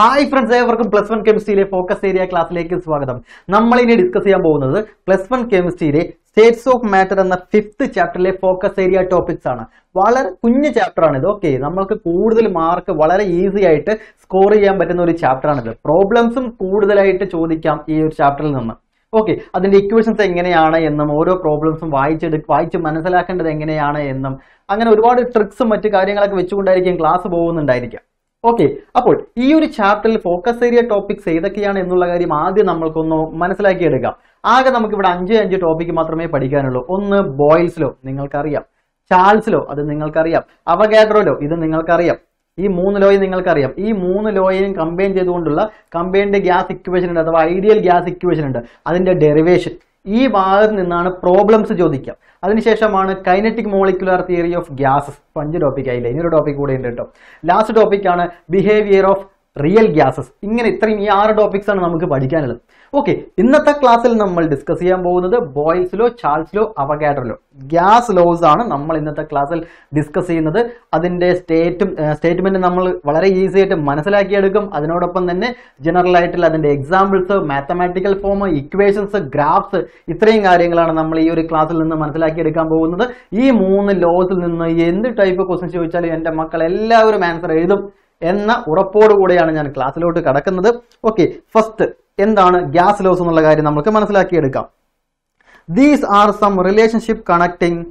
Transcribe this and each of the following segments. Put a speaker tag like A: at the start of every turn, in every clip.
A: Hi friends ഏവർക്കും plus one കെമിസ്ട്രിയിലെ focus area ക്ലാസ്സിലേക്ക് സ്വാഗതം. നമ്മൾ ഇനി ഡിസ്കസ് ചെയ്യാൻ പോകുന്നത് പ്ലസ് വൺ കെമിസ്ട്രിയിലെ സ്റ്റേറ്റ്സ് ഓഫ് മാറ്റർ എന്ന ഫിഫ്ത് ചാപ്റ്ററിലെ ഫോക്കസ് ഏരിയ ടോപ്പിക്സ് ആണ്. വളരെ കുഞ്ഞു ചാപ്റ്റർ ആണ് ഇത് ഓക്കെ നമ്മൾക്ക് കൂടുതൽ മാർക്ക് വളരെ ഈസി ആയിട്ട് സ്കോർ ചെയ്യാൻ പറ്റുന്ന ഒരു ചാപ്റ്റർ ആണിത്. പ്രോബ്ലംസും കൂടുതലായിട്ട് ചോദിക്കാം ഈ ഒരു ചാപ്റ്ററിൽ നിന്ന്. ഓക്കെ അതിന്റെ ഇക്വേഷൻസ് എങ്ങനെയാണ് എന്നും ഓരോ പ്രോബ്ലംസും വായിച്ചെടു വായിച്ച് മനസ്സിലാക്കേണ്ടത് എങ്ങനെയാണ് എന്നും അങ്ങനെ ഒരുപാട് ട്രിക്സും മറ്റു കാര്യങ്ങളൊക്കെ വെച്ചുകൊണ്ടായിരിക്കും ക്ലാസ് പോകുന്നുണ്ടായിരിക്കാം. ഓക്കെ അപ്പോൾ ഈ ഒരു ചാപ്റ്ററിൽ ഫോക്കസ് ഏരിയ ടോപ്പിക്സ് ഏതൊക്കെയാണ് എന്നുള്ള കാര്യം ആദ്യം നമ്മൾക്കൊന്ന് മനസ്സിലാക്കിയെടുക്കാം. ആകെ നമുക്ക് ഇവിടെ അഞ്ച് അഞ്ച് ടോപ്പിക് മാത്രമേ പഠിക്കാനുള്ളൂ. ഒന്ന് ബോയിൽസ് ലോ നിങ്ങൾക്കറിയാം. ചാൾസ് ലോ അത് നിങ്ങൾക്കറിയാം. അവഗാഡ്രോ ലോ ഇത് നിങ്ങൾക്കറിയാം. ഈ മൂന്ന് ലോയും നിങ്ങൾക്കറിയാം. ഈ മൂന്ന് ലോയെയും കമ്പൈൻ ചെയ്തുകൊണ്ടുള്ള കമ്പൈൻഡ് ഗ്യാസ് ഇക്വേഷൻ ഉണ്ട് അഥവാ ഐഡിയൽ ഗ്യാസ് ഇക്വേഷൻ ഉണ്ട്. അതിന്റെ ഡെറിവേഷൻ ഈ ഭാഗത്ത് നിന്നാണ് പ്രോബ്ലംസ് ചോദിക്കാം. അതിനുശേഷമാണ് kinetic molecular theory of gases അഞ്ച് ടോപ്പിക് ആയില്ല? ഇനിയൊരു ടോപ്പിക് കൂടെ ഉണ്ട് കേട്ടോ. ലാസ്റ്റ് ടോപ്പിക്കാണ് ബിഹേവിയർ ഓഫ് റിയൽ ഗ്യാസസ് ഇങ്ങനെ ഇത്രയും ഈ ആറ് ടോപ്പിക്സ് ആണ് നമുക്ക് പഠിക്കാനുള്ളത്. ഓക്കെ ഇന്നത്തെ ക്ലാസ്സിൽ നമ്മൾ ഡിസ്കസ് ചെയ്യാൻ പോകുന്നത് Boyle's law Charles law Avogadro law gas laws ആണ് നമ്മൾ ഇന്നത്തെ ക്ലാസ്സിൽ ഡിസ്കസ് ചെയ്യുന്നത്. അതിന്റെ സ്റ്റേറ്റും സ്റ്റേറ്റ്മെന്റ് നമ്മൾ വളരെ ഈസി ആയിട്ട് മനസ്സിലാക്കിയെടുക്കും. അതിനോടൊപ്പം തന്നെ ജനറൽ ആയിട്ടുള്ള അതിന്റെ examples mathematical form equations graphs ഇത്രയും കാര്യങ്ങളാണ് നമ്മൾ ഈ ഒരു ക്ലാസ്സിൽ നിന്ന് മനസ്സിലാക്കിയെടുക്കാൻ പോകുന്നത്. ഈ മൂന്ന് ലോസിൽ നിന്ന് എന്ത് ടൈപ്പ് ക്വസ്റ്റ്യൻ ചോദിച്ചാലും എന്റെ മക്കൾ എല്ലാവരും ആൻസർ എഴുതും. എന്ന ഉറപ്പോടുകൂടിയാണ് ഞാൻ ക്ലാസ്സിലോട്ട് കടക്കുന്നത്. ഓക്കെ ഫസ്റ്റ് എന്താണ് ഗ്യാസ് ലോസ് എന്നുള്ള കാര്യം നമുക്ക് മനസ്സിലാക്കിയെടുക്കാം. These are some relationship connecting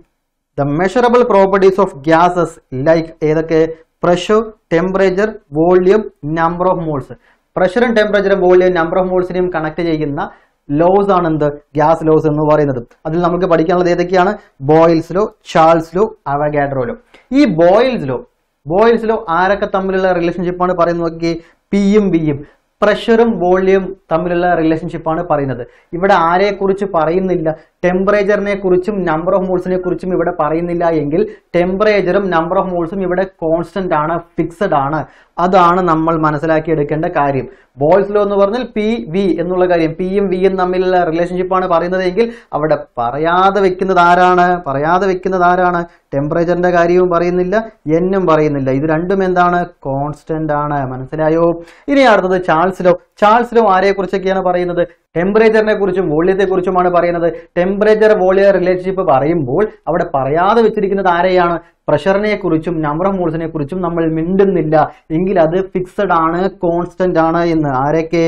A: the measurable properties of gases like ഏതൊക്കെ? Pressure temperature volume number of moles പ്രഷറും ടെമ്പറേച്ചറും വോള്യൂം നമ്പർ ഓഫ് മോൾസിനെയും കണക്ട് ചെയ്യുന്ന ലോസ് ആണ് എന്ത്? ഗ്യാസ് ലോസ് എന്ന് പറയുന്നത്. അതിൽ നമുക്ക് പഠിക്കാനുള്ളത് ഏതൊക്കെയാണ്? Boyle's law Charles law Avogadro law. ഈ ബോയിൽസ് ലോ ബോയിൽസ് ലോ ആരൊക്കെ തമ്മിലുള്ള റിലേഷൻഷിപ്പാണ് പറയുന്നത് നോക്കി പിയും ബിയും പ്രഷറും വോള്യൂം തമ്മിലുള്ള റിലേഷൻഷിപ്പാണ് പറയുന്നത്. ഇവിടെ ആരെക്കുറിച്ച് പറയുന്നില്ല. ടെമ്പറേച്ചറിനെ കുറിച്ചും നമ്പർ ഓഫ് മോൾസിനെ കുറിച്ചും ഇവിടെ പറയുന്നില്ല എങ്കിൽ ടെമ്പറേച്ചറും നമ്പർ ഓഫ് മോൾസും ഇവിടെ കോൺസ്റ്റന്റ് ആണ് ഫിക്സഡ് ആണ്. അതാണ് നമ്മൾ മനസ്സിലാക്കി എടുക്കേണ്ട കാര്യം. ബോയ്സ് ലോ എന്ന് പറഞ്ഞാൽ പി വി എന്നുള്ള കാര്യം. പിയും വിയും തമ്മിലുള്ള റിലേഷൻഷിപ്പാണ് പറയുന്നത് എങ്കിൽ അവിടെ പറയാതെ വെക്കുന്നത് ആരാണ്? പറയാതെ വെക്കുന്നത് ആരാണ്? ടെമ്പറേച്ചറിന്റെ കാര്യവും പറയുന്നില്ല എന്നും പറയുന്നില്ല. ഇത് രണ്ടും എന്താണ്? കോൺസ്റ്റന്റ് ആണ്. മനസ്സിലായോ? ഇനി അടുത്തത് ചാൾസ് ലോ ചാൾസ് ലോ ആരെ കുറിച്ചൊക്കെയാണ് പറയുന്നത്? ടെമ്പറേച്ചറിനെ കുറിച്ചും വോള്യത്തെ കുറിച്ചുമാണ് പറയുന്നത്. ടെമ്പറേച്ചർ വോളിയ റിലേഷൻഷിപ്പ് പറയുമ്പോൾ അവിടെ പറയാതെ വെച്ചിരിക്കുന്നത് ആരെയാണ്? പ്രഷറിനെ കുറിച്ചും നമ്പർ ഓഫ് മോൾസിനെ കുറിച്ചും നമ്മൾ മിണ്ടുന്നില്ല. എങ്കിൽ അത് ഫിക്സഡ് ആണ് കോൺസ്റ്റന്റ് ആണ് എന്ന് ആരൊക്കെ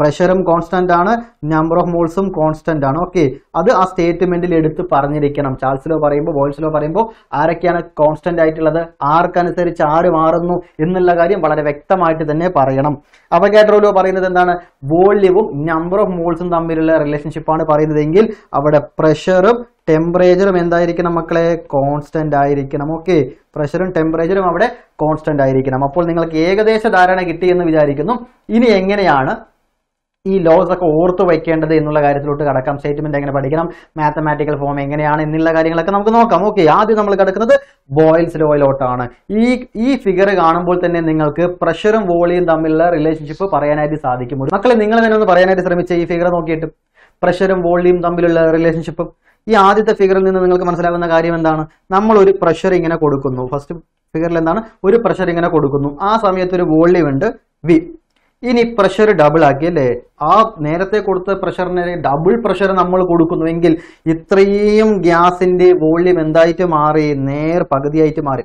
A: പ്രഷറും കോൺസ്റ്റന്റ് ആണ് നമ്പർ ഓഫ് മോൾസും കോൺസ്റ്റന്റ് ആണ്. ഓക്കെ അത് ആ സ്റ്റേറ്റ്മെന്റിൽ എടുത്ത് പറഞ്ഞിരിക്കണം. ചാൾസിലോ പറയുമ്പോൾ വോൾസിലോ പറയുമ്പോൾ ആരൊക്കെയാണ് കോൺസ്റ്റന്റ് ആയിട്ടുള്ളത് ആർക്കനുസരിച്ച് ആര് മാറുന്നു എന്നുള്ള കാര്യം വളരെ വ്യക്തമായിട്ട് തന്നെ പറയണം. അവഗാഡ്രോലോ പറയുന്നത് എന്താണ്? വോള്യവും നമ്പർ ഓഫ് മോൾസും തമ്മിലുള്ള റിലേഷൻഷിപ്പ് ആണ് പറയുന്നതെങ്കിൽ അവിടെ പ്രഷറും ടെമ്പറേച്ചറും എന്തായിരിക്കണം മക്കളെ? കോൺസ്റ്റന്റ് ആയിരിക്കണം. ഓക്കെ പ്രഷറും ടെമ്പറേച്ചറും അവിടെ കോൺസ്റ്റന്റ് ആയിരിക്കണം. അപ്പോൾ നിങ്ങൾക്ക് ഏകദേശ ധാരണ കിട്ടി എന്ന് വിചാരിക്കുന്നു. ഇനി എങ്ങനെയാണ് ഈ ലോസ് ഒക്കെ ഓർത്തു വയ്ക്കേണ്ടത് എന്നുള്ള കാര്യത്തിലോട്ട് കടക്കാം. സ്റ്റേറ്റ്മെന്റ് എങ്ങനെ പഠിക്കണം? മാത്തമാറ്റിക്കൽ ഫോം എങ്ങനെയാണ് എന്നുള്ള കാര്യങ്ങളൊക്കെ നമുക്ക് നോക്കാം. ഓക്കെ ആദ്യം നമ്മൾ കിടക്കുന്നത് ബോയിൽസ് ലോയിലോട്ടാണ് ഈ ഈ ഫിഗർ കാണുമ്പോൾ തന്നെ നിങ്ങൾക്ക് പ്രഷറും വോളിയും തമ്മിലുള്ള റിലേഷൻഷിപ്പ് പറയാനായിട്ട് സാധിക്കും. മക്കളെ നിങ്ങൾ തന്നെ ഒന്ന് പറയാനായിട്ട് ശ്രമിച്ച ഈ ഫിഗർ നോക്കിയിട്ട്. പ്രഷറും വോളിയും തമ്മിലുള്ള റിലേഷൻഷിപ്പ് ഈ ആദ്യത്തെ ഫിഗറിൽ നിന്ന് നിങ്ങൾക്ക് മനസ്സിലാകുന്ന കാര്യം എന്താണ്? നമ്മൾ ഒരു പ്രഷർ ഇങ്ങനെ കൊടുക്കുന്നു. ഫസ്റ്റ് ഫിഗറിൽ എന്താണ്? ഒരു പ്രഷർ ഇങ്ങനെ കൊടുക്കുന്നു. ആ സമയത്ത് ഒരു വോളിയം ഉണ്ട്. വി ഇനി പ്രഷർ ഡബിൾ ആക്കി അല്ലേ ആ നേരത്തെ കൊടുത്ത പ്രഷറിന് ഡബിൾ പ്രഷർ നമ്മൾ കൊടുക്കുന്നുവെങ്കിൽ ഇത്രയും ഗ്യാസിന്റെ വോള്യം എന്തായിട്ട് മാറി? നേർ പകുതിയായിട്ട് മാറി.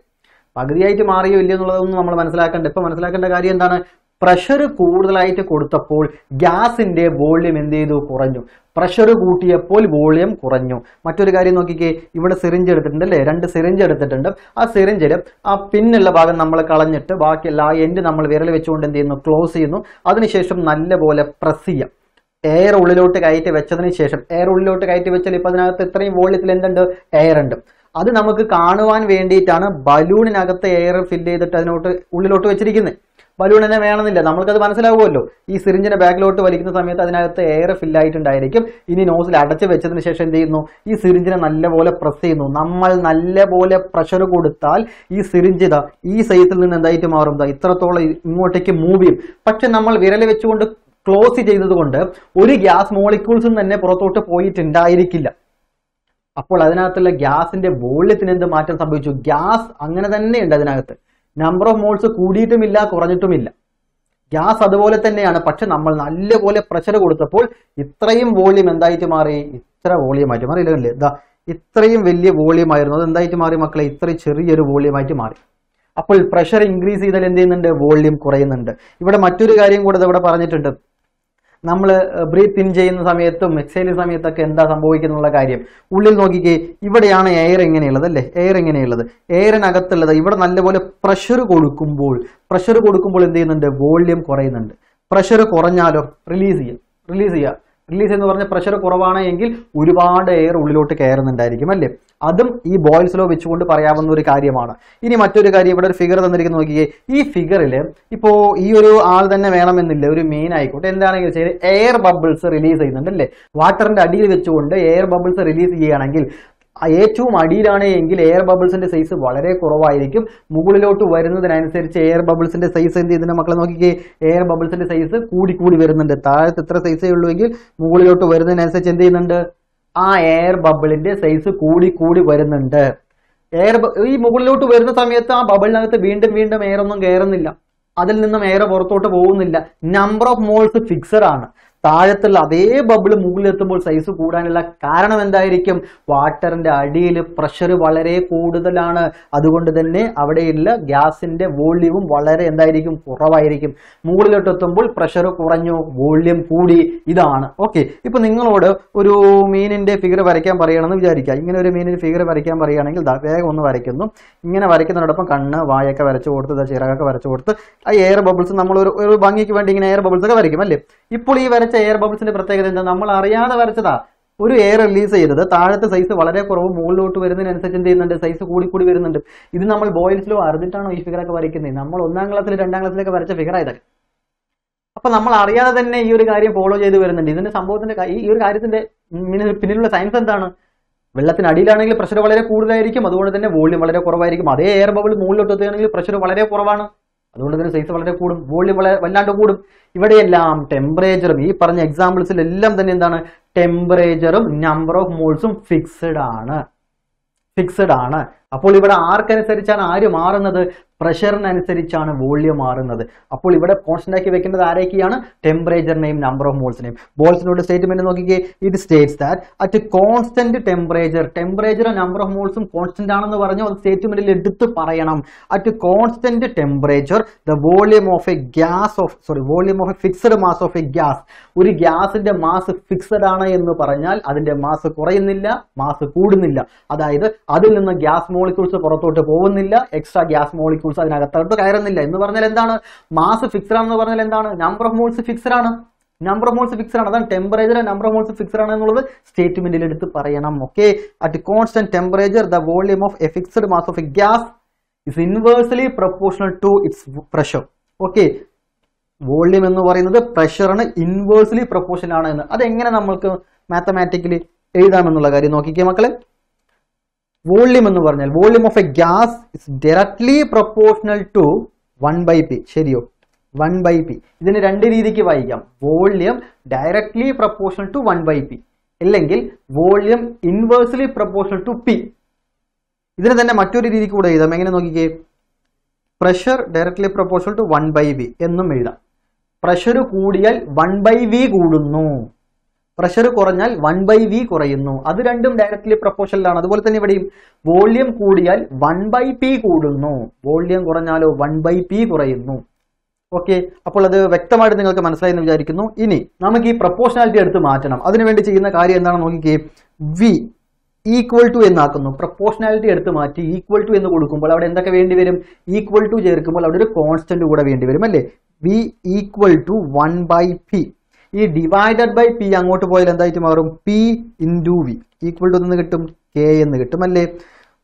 A: പകുതിയായിട്ട് മാറിയോ ഇല്ല എന്നുള്ളതൊന്നും നമ്മൾ മനസ്സിലാക്കേണ്ട. ഇപ്പൊ മനസ്സിലാക്കേണ്ട കാര്യം എന്താണ്? പ്രഷർ കൂടുതലായിട്ട് കൊടുത്തപ്പോൾ ഗ്യാസിന്റെ വോള്യം എന്ത് ചെയ്തു? കുറഞ്ഞു. പ്രഷർ കൂട്ടിയപ്പോൾ വോളിയം കുറഞ്ഞു. മറ്റൊരു കാര്യം നോക്കിക്കേ ഇവിടെ സിറിഞ്ച് എടുത്തിട്ടുണ്ട് അല്ലേ രണ്ട് സിറിഞ്ച് എടുത്തിട്ടുണ്ട്. ആ സിറിഞ്ചിൽ ആ പിന്നുള്ള ഭാഗം നമ്മൾ കളഞ്ഞിട്ട് ബാക്കിയുള്ള ആ എൻഡ് നമ്മൾ വിരൽ വെച്ചുകൊണ്ട് എന്ത് ചെയ്യുന്നു? ക്ലോസ് ചെയ്യുന്നു. അതിനുശേഷം നല്ലപോലെ പ്രസ് ചെയ്യാം. എയർ ഉള്ളിലോട്ട് കയറ്റി വെച്ചതിന് ശേഷം എയർ ഉള്ളിലോട്ട് കയറ്റി വെച്ചാൽ ഇപ്പൊ അതിനകത്ത് ഇത്രയും വോള്യത്തിൽ എന്തുണ്ട്? എയർ ഉണ്ട്. അത് നമുക്ക് കാണുവാൻ വേണ്ടിയിട്ടാണ് ബലൂണിനകത്ത് എയർ ഫില്ല് ചെയ്തിട്ട് അതിനോട്ട് ഉള്ളിലോട്ട് വെച്ചിരിക്കുന്നത് ബലൂൺ തന്നെ വേണമെന്നില്ല. നമ്മൾക്കത് മനസ്സിലാവുമല്ലോ. ഈ സിറിഞ്ചിന്റെ ബാക്കിലോട്ട് വലിക്കുന്ന സമയത്ത് അതിനകത്ത് എയർ ഫില്ലായിട്ടുണ്ടായിരിക്കും ഇനി നോസിൽ അടച്ചു വെച്ചതിന് ശേഷം എന്ത് ചെയ്യുന്നു? ഈ സിറിഞ്ചിനെ നല്ലപോലെ പ്രസ് ചെയ്യുന്നു. നമ്മൾ നല്ലപോലെ പ്രഷർ കൊടുത്താൽ ഈ സിറിഞ്ച് ഇതാ ഈ സൈസിൽ നിന്ന് എന്തായിട്ട് മാറും? ഇത്രത്തോളം ഇങ്ങോട്ടേക്ക് മൂവ് ചെയ്യും. പക്ഷെ നമ്മൾ വിരൽ വെച്ചുകൊണ്ട് ക്ലോസ് ചെയ്തതുകൊണ്ട് ഒരു ഗ്യാസ് മോളിക്യൂൾസും തന്നെ പുറത്തോട്ട് പോയിട്ടുണ്ടായിരിക്കില്ല. അപ്പോൾ അതിനകത്തുള്ള ഗ്യാസിന്റെ വോള്യത്തിന് എന്ത് മാറ്റം സംഭവിച്ചു? ഗ്യാസ് അങ്ങനെ തന്നെ ഉണ്ട് അതിനകത്ത്. നമ്പർ ഓഫ് മോൾസ് കൂടിയിട്ടുമില്ല കുറഞ്ഞിട്ടുമില്ല. ഗ്യാസ് അതുപോലെ തന്നെയാണ് പക്ഷെ നമ്മൾ നല്ലപോലെ പ്രഷർ കൊടുത്തപ്പോൾ ഇത്രയും വോളിയം എന്തായിട്ട് മാറി? ഇത്ര വോളിയം ആയിട്ട് മാറി. ഇല്ലേ ഇതാ ഇത്രയും വലിയ വോളിയം ആയിരുന്നു. അത് എന്തായിട്ട് മാറി മക്കളെ? ഇത്രയും ചെറിയൊരു വോളിയം ആയിട്ട് മാറി. അപ്പോൾ പ്രഷർ ഇൻക്രീസ് ചെയ്താൽ എന്ത് ചെയ്യുന്നുണ്ട്? വോളിയം കുറയുന്നുണ്ട്. ഇവിടെ മറ്റൊരു കാര്യം കൂടെ ഇവിടെ പറഞ്ഞിട്ടുണ്ട്. നമ്മൾ ബ്രീത്ത് ഇൻ ചെയ്യുന്ന സമയത്തും എക്സൈൽ സമയത്തൊക്കെ എന്താ സംഭവിക്കുന്നുള്ള കാര്യം. ഉള്ളിൽ നോക്കിക്കേ ഇവിടെയാണ് എയർ എങ്ങനെയുള്ളത് അല്ലേ? എയർ എങ്ങനെയുള്ളത് എയറിനകത്തുള്ളത് ഇവിടെ നല്ലപോലെ പ്രഷർ കൊടുക്കുമ്പോൾ പ്രഷർ കൊടുക്കുമ്പോൾ എന്ത് ചെയ്യുന്നുണ്ട്? വോള്യം കുറയുന്നുണ്ട്. പ്രഷർ കുറഞ്ഞാലോ? റിലീസ് ചെയ്യാം. റിലീസ് ചെയ്യുക റിലീസ് എന്ന് പറഞ്ഞാൽ പ്രഷർ കുറവാണ് എങ്കിൽ ഒരുപാട് എയർ ഉള്ളിലോട്ട് കയറുന്നുണ്ടായിരിക്കും അല്ലേ? അതും ഈ ബോയ്സ് ലോ വെച്ചുകൊണ്ട് പറയാവുന്ന ഒരു കാര്യമാണ്. ഇനി മറ്റൊരു കാര്യം ഇവിടെ ഒരു ഫിഗർ തന്നിരിക്കുന്ന നോക്കിയേ ഈ ഫിഗറിൽ ഇപ്പോ ഈ ഒരു ആൾ തന്നെ വേണമെന്നില്ല ഒരു മെയിൻ ആയിക്കോട്ടെ. എന്താണെങ്കിലും വെച്ചാൽ എയർ ബബിൾസ് റിലീസ് ചെയ്യുന്നുണ്ട് അല്ലേ? വാട്ടറിന്റെ അടിയിൽ വെച്ചുകൊണ്ട് എയർ ബബിൾസ് റിലീസ് ചെയ്യുകയാണെങ്കിൽ ഏറ്റവും അടിയിലാണ് എങ്കിൽ എയർ ബബിൾസിന്റെ സൈസ് വളരെ കുറവായിരിക്കും. മുകളിലോട്ട് വരുന്നതിനനുസരിച്ച് എയർ ബബിൾസിന്റെ സൈസ് എന്ത് ചെയ്യുന്നുണ്ട് മക്കളെ നോക്കിക്കേ. എയർ ബബിൾസിന്റെ സൈസ് കൂടി കൂടി വരുന്നുണ്ട്. താഴത്ത് ഇത്ര സൈസേ ഉള്ളൂ എങ്കിൽ മുകളിലോട്ട് വരുന്നതിനനുസരിച്ച് എന്ത് ചെയ്യുന്നുണ്ട്? ആ എയർ ബബിളിന്റെ സൈസ് കൂടി കൂടി വരുന്നുണ്ട്. എയർ ഈ മുകളിലോട്ട് വരുന്ന സമയത്ത് ആ ബബിളിനകത്ത് വീണ്ടും വീണ്ടും എയർ ഒന്നും കയറുന്നില്ല അതിൽ നിന്നും എയർ പുറത്തോട്ട് പോകുന്നില്ല. നമ്പർ ഓഫ് മോൾസ് ഫിക്സഡ് ആണ്. താഴത്തുള്ള അതേ ബബിൾ മുകളിലെത്തുമ്പോൾ സൈസ് കൂടാനുള്ള കാരണം എന്തായിരിക്കും? വാട്ടറിന്റെ അടിയിൽ പ്രഷർ വളരെ കൂടുതലാണ്. അതുകൊണ്ട് തന്നെ അവിടെയുള്ള ഗ്യാസിന്റെ വോള്യവും വളരെ എന്തായിരിക്കും? കുറവായിരിക്കും. മുകളിലോട്ട് എത്തുമ്പോൾ പ്രഷർ കുറഞ്ഞു വോള്യം കൂടി. ഇതാണ്. ഓക്കെ ഇപ്പൊ നിങ്ങളോട് ഒരു മീനിന്റെ ഫിഗർ വരയ്ക്കാൻ പറയണമെന്ന് വിചാരിക്കുക. ഇങ്ങനെ ഒരു മീനിന്റെ ഫിഗർ വരയ്ക്കാൻ പറയുകയാണെങ്കിൽ വേഗം ഒന്ന് വരയ്ക്കുന്നു. ഇങ്ങനെ വരയ്ക്കുന്നതിനോടൊപ്പം കണ്ണ് വായൊക്കെ വരച്ചു കൊടുത്ത് ചിറകൊക്കെ വരച്ചു കൊടുത്ത് ആ എയർ ബബിൾസ് നമ്മൾ ഒരു ഭംഗിക്ക് വേണ്ടി ഇങ്ങനെ എയർ ബബിൾസ് ഒക്കെ വരയ്ക്കും അല്ലേ? ഇപ്പോൾ ഈ വരച്ച എയർ ബബിൾസിന്റെ പ്രത്യേകത എന്താ? നമ്മൾ അറിയാതെ വരച്ചതാ. ഒരു എയർ റിലീസ് ചെയ്തത് താഴത്തെ സൈസ് വളരെ കുറവ് മുകളിലോട്ട് വരുന്നതിനനുസരിച്ച് എന്ത് ചെയ്യുന്നുണ്ട്? സൈസ് കൂടി കൂടി വരുന്നുണ്ട്. ഇത് നമ്മൾ ബോയിൽസിലോ അറിഞ്ഞിട്ടാണോ ഈ ഫിഗറൊക്കെ വരയ്ക്കുന്നത്? നമ്മൾ ഒന്നാം ക്ലാസ്സിൽ രണ്ടാം ക്ലാസ്സിലൊക്കെ വരച്ച ഫിഗർ ഇതൊക്കെ അപ്പൊ നമ്മൾ അറിയാതെ തന്നെ ഈ ഒരു കാര്യം ഫോളോ ചെയ്ത് വരുന്നുണ്ട്. ഇതിന്റെ സംഭവത്തിന്റെ ഈ ഒരു കാര്യത്തിന്റെ പിന്നിലുള്ള സയൻസ് എന്താണ്? വെള്ളത്തിന് അടിയിലാണെങ്കിൽ പ്രഷർ വളരെ കൂടുതലായിരിക്കും. അതുകൊണ്ട് തന്നെ വോളിയം വളരെ കുറവായിരിക്കും. അതേ എയർ ബബിൾ മുകളിലോട്ട് എത്തുകയാണെങ്കിൽ പ്രഷർ വളരെ കുറവാണ്. അതുകൊണ്ട് തന്നെ സൈസ് വളരെ കൂടും വോള്യം വളരെ വല്ലാണ്ട് കൂടും. ഇവിടെയെല്ലാം ടെമ്പറേച്ചറും ഈ പറഞ്ഞ എക്സാമ്പിൾസിൽ എല്ലാം തന്നെ എന്താണ്? ടെമ്പറേച്ചറും നമ്പർ ഓഫ് മോൾസും ഫിക്സഡ് ആണ്. ഫിക്സഡ് ആണ്. അപ്പോൾ ഇവിടെ ആർക്കനുസരിച്ചാണ് ആര് മാറുന്നത്? പ്രഷറിനനുസരിച്ചാണ് വോള്യം മാറുന്നത്. അപ്പോൾ ഇവിടെ കോൺസ്റ്റന്റ് ആക്കി വെക്കേണ്ടത് ആരൊക്കെയാണ് ടെമ്പറേച്ചറിനെയും നമ്പർ ഓഫ് മോൾസിനെയും ബോൾസിനോട് സ്റ്റേറ്റ്മെന്റ് നോക്കിക്കേ. ഇത് states that at constant temperature ടെമ്പറേച്ചറും number of മോൾസും കോൺസ്റ്റന്റ് ആണെന്ന് പറഞ്ഞു അത് സ്റ്റേറ്റ്മെന്റിൽ എടുത്ത് പറയണം. At constant temperature the volume of a gas of sorry volume of a fixed mass of a gas ഒരു ഗ്യാസിന്റെ മാസ് ഫിക്സഡ് ആണ് എന്ന് പറഞ്ഞാൽ അതിന്റെ മാസ് കുറയുന്നില്ല മാസ് കൂടുന്നില്ല. അതായത് അതിൽ നിന്ന് ഗ്യാസ് മോളിക്യൂൾസ് പുറത്തോട്ട് പോകുന്നില്ല എക്സ്ട്രാ ഗ്യാസ് മോളിക്യൂൾസ് അതിനകത്തോട്ട് കയറുന്നില്ല. എന്ന് പറഞ്ഞാൽ എന്താണ്? മാസ് ഫിക്സഡ് ആണെന്ന് പറഞ്ഞാൽ എന്താണ്? നമ്പർ ഓഫ് മോൾസ് ഫിക്സഡ് ആണ്. നമ്പർ ഓഫ് മോൾസ് ഫിക്സഡ് ആണ്. അതാണ് temperature number of moles fixed ആണ് എന്നുള്ളത് സ്റ്റേറ്റ്മെന്റിൽ എടുത്ത് പറയണം. Okay at constant temperature the volume of a fixed mass of a gas is inversely proportional to its pressure okay volume എന്ന് പറയുന്നത് പ്രഷറിന് ഇൻവേഴ്സലി പ്രൊപ്പോർഷൻ ആണ് എന്ന്. അതെങ്ങനെ നമ്മൾക്ക് മാത്തമാറ്റിക്കലി എഴുതാമെന്നുള്ള കാര്യം നോക്കിക്കേ മക്കളെ. വോള്യം എന്ന് പറഞ്ഞാൽ volume of a gas is directly proportional to one by P ശരിയോ? വൺ ബൈ പി ഇതിന് രണ്ട് രീതിക്ക് വായിക്കാം. Volume directly proportional to one by P അല്ലെങ്കിൽ volume inversely proportional to P ഇതിന് തന്നെ മറ്റൊരു രീതിക്ക് കൂടെ എഴുതാം. എങ്ങനെ നോക്കിക്കേ? Pressure directly proportional to one by V എന്നും എഴുതാം. പ്രഷർ കൂടിയാൽ വൺ ബൈ വി കൂടുന്നു. പ്രഷർ കുറഞ്ഞാൽ വൺ ബൈ വി കുറയുന്നു. അത് രണ്ടും ഡയറക്ട്ലി പ്രപ്പോഷനിലാണ് അതുപോലെ തന്നെ ഇവിടെയും വോള്യം കൂടിയാൽ വൺ ബൈ പി കൂടുന്നു. വോള്യം കുറഞ്ഞാലോ വൺ ബൈ പി കുറയുന്നു. ഓക്കെ അപ്പോൾ അത് വ്യക്തമായിട്ട് നിങ്ങൾക്ക് മനസ്സിലായി എന്ന് വിചാരിക്കുന്നു. ഇനി നമുക്ക് ഈ പ്രപ്പോഷനാലിറ്റി എടുത്ത് മാറ്റണം. അതിനുവേണ്ടി ചെയ്യുന്ന കാര്യം എന്താണെന്ന് നോക്കിക്കേ? വി ഈക്വൽ ടു എന്നാക്കുന്നു. പ്രപ്പോർഷനാലിറ്റി എടുത്ത് മാറ്റി ഈക്വൽ ടു എന്ന് കൊടുക്കുമ്പോൾ അവിടെ എന്തൊക്കെ വേണ്ടി വരും? ഈക്വൽ ടു ചേർക്കുമ്പോൾ അവിടെ ഒരു കോൺസ്റ്റന്റ് കൂടെ വേണ്ടി വരും അല്ലേ? V equal to one by P ഈ ഡിവൈഡഡ് ബൈ പി അങ്ങോട്ട് പോയാൽ എന്തായിട്ട് മാറും? P into V equal to എന്ന് കിട്ടും കെ എന്ന് കിട്ടും അല്ലേ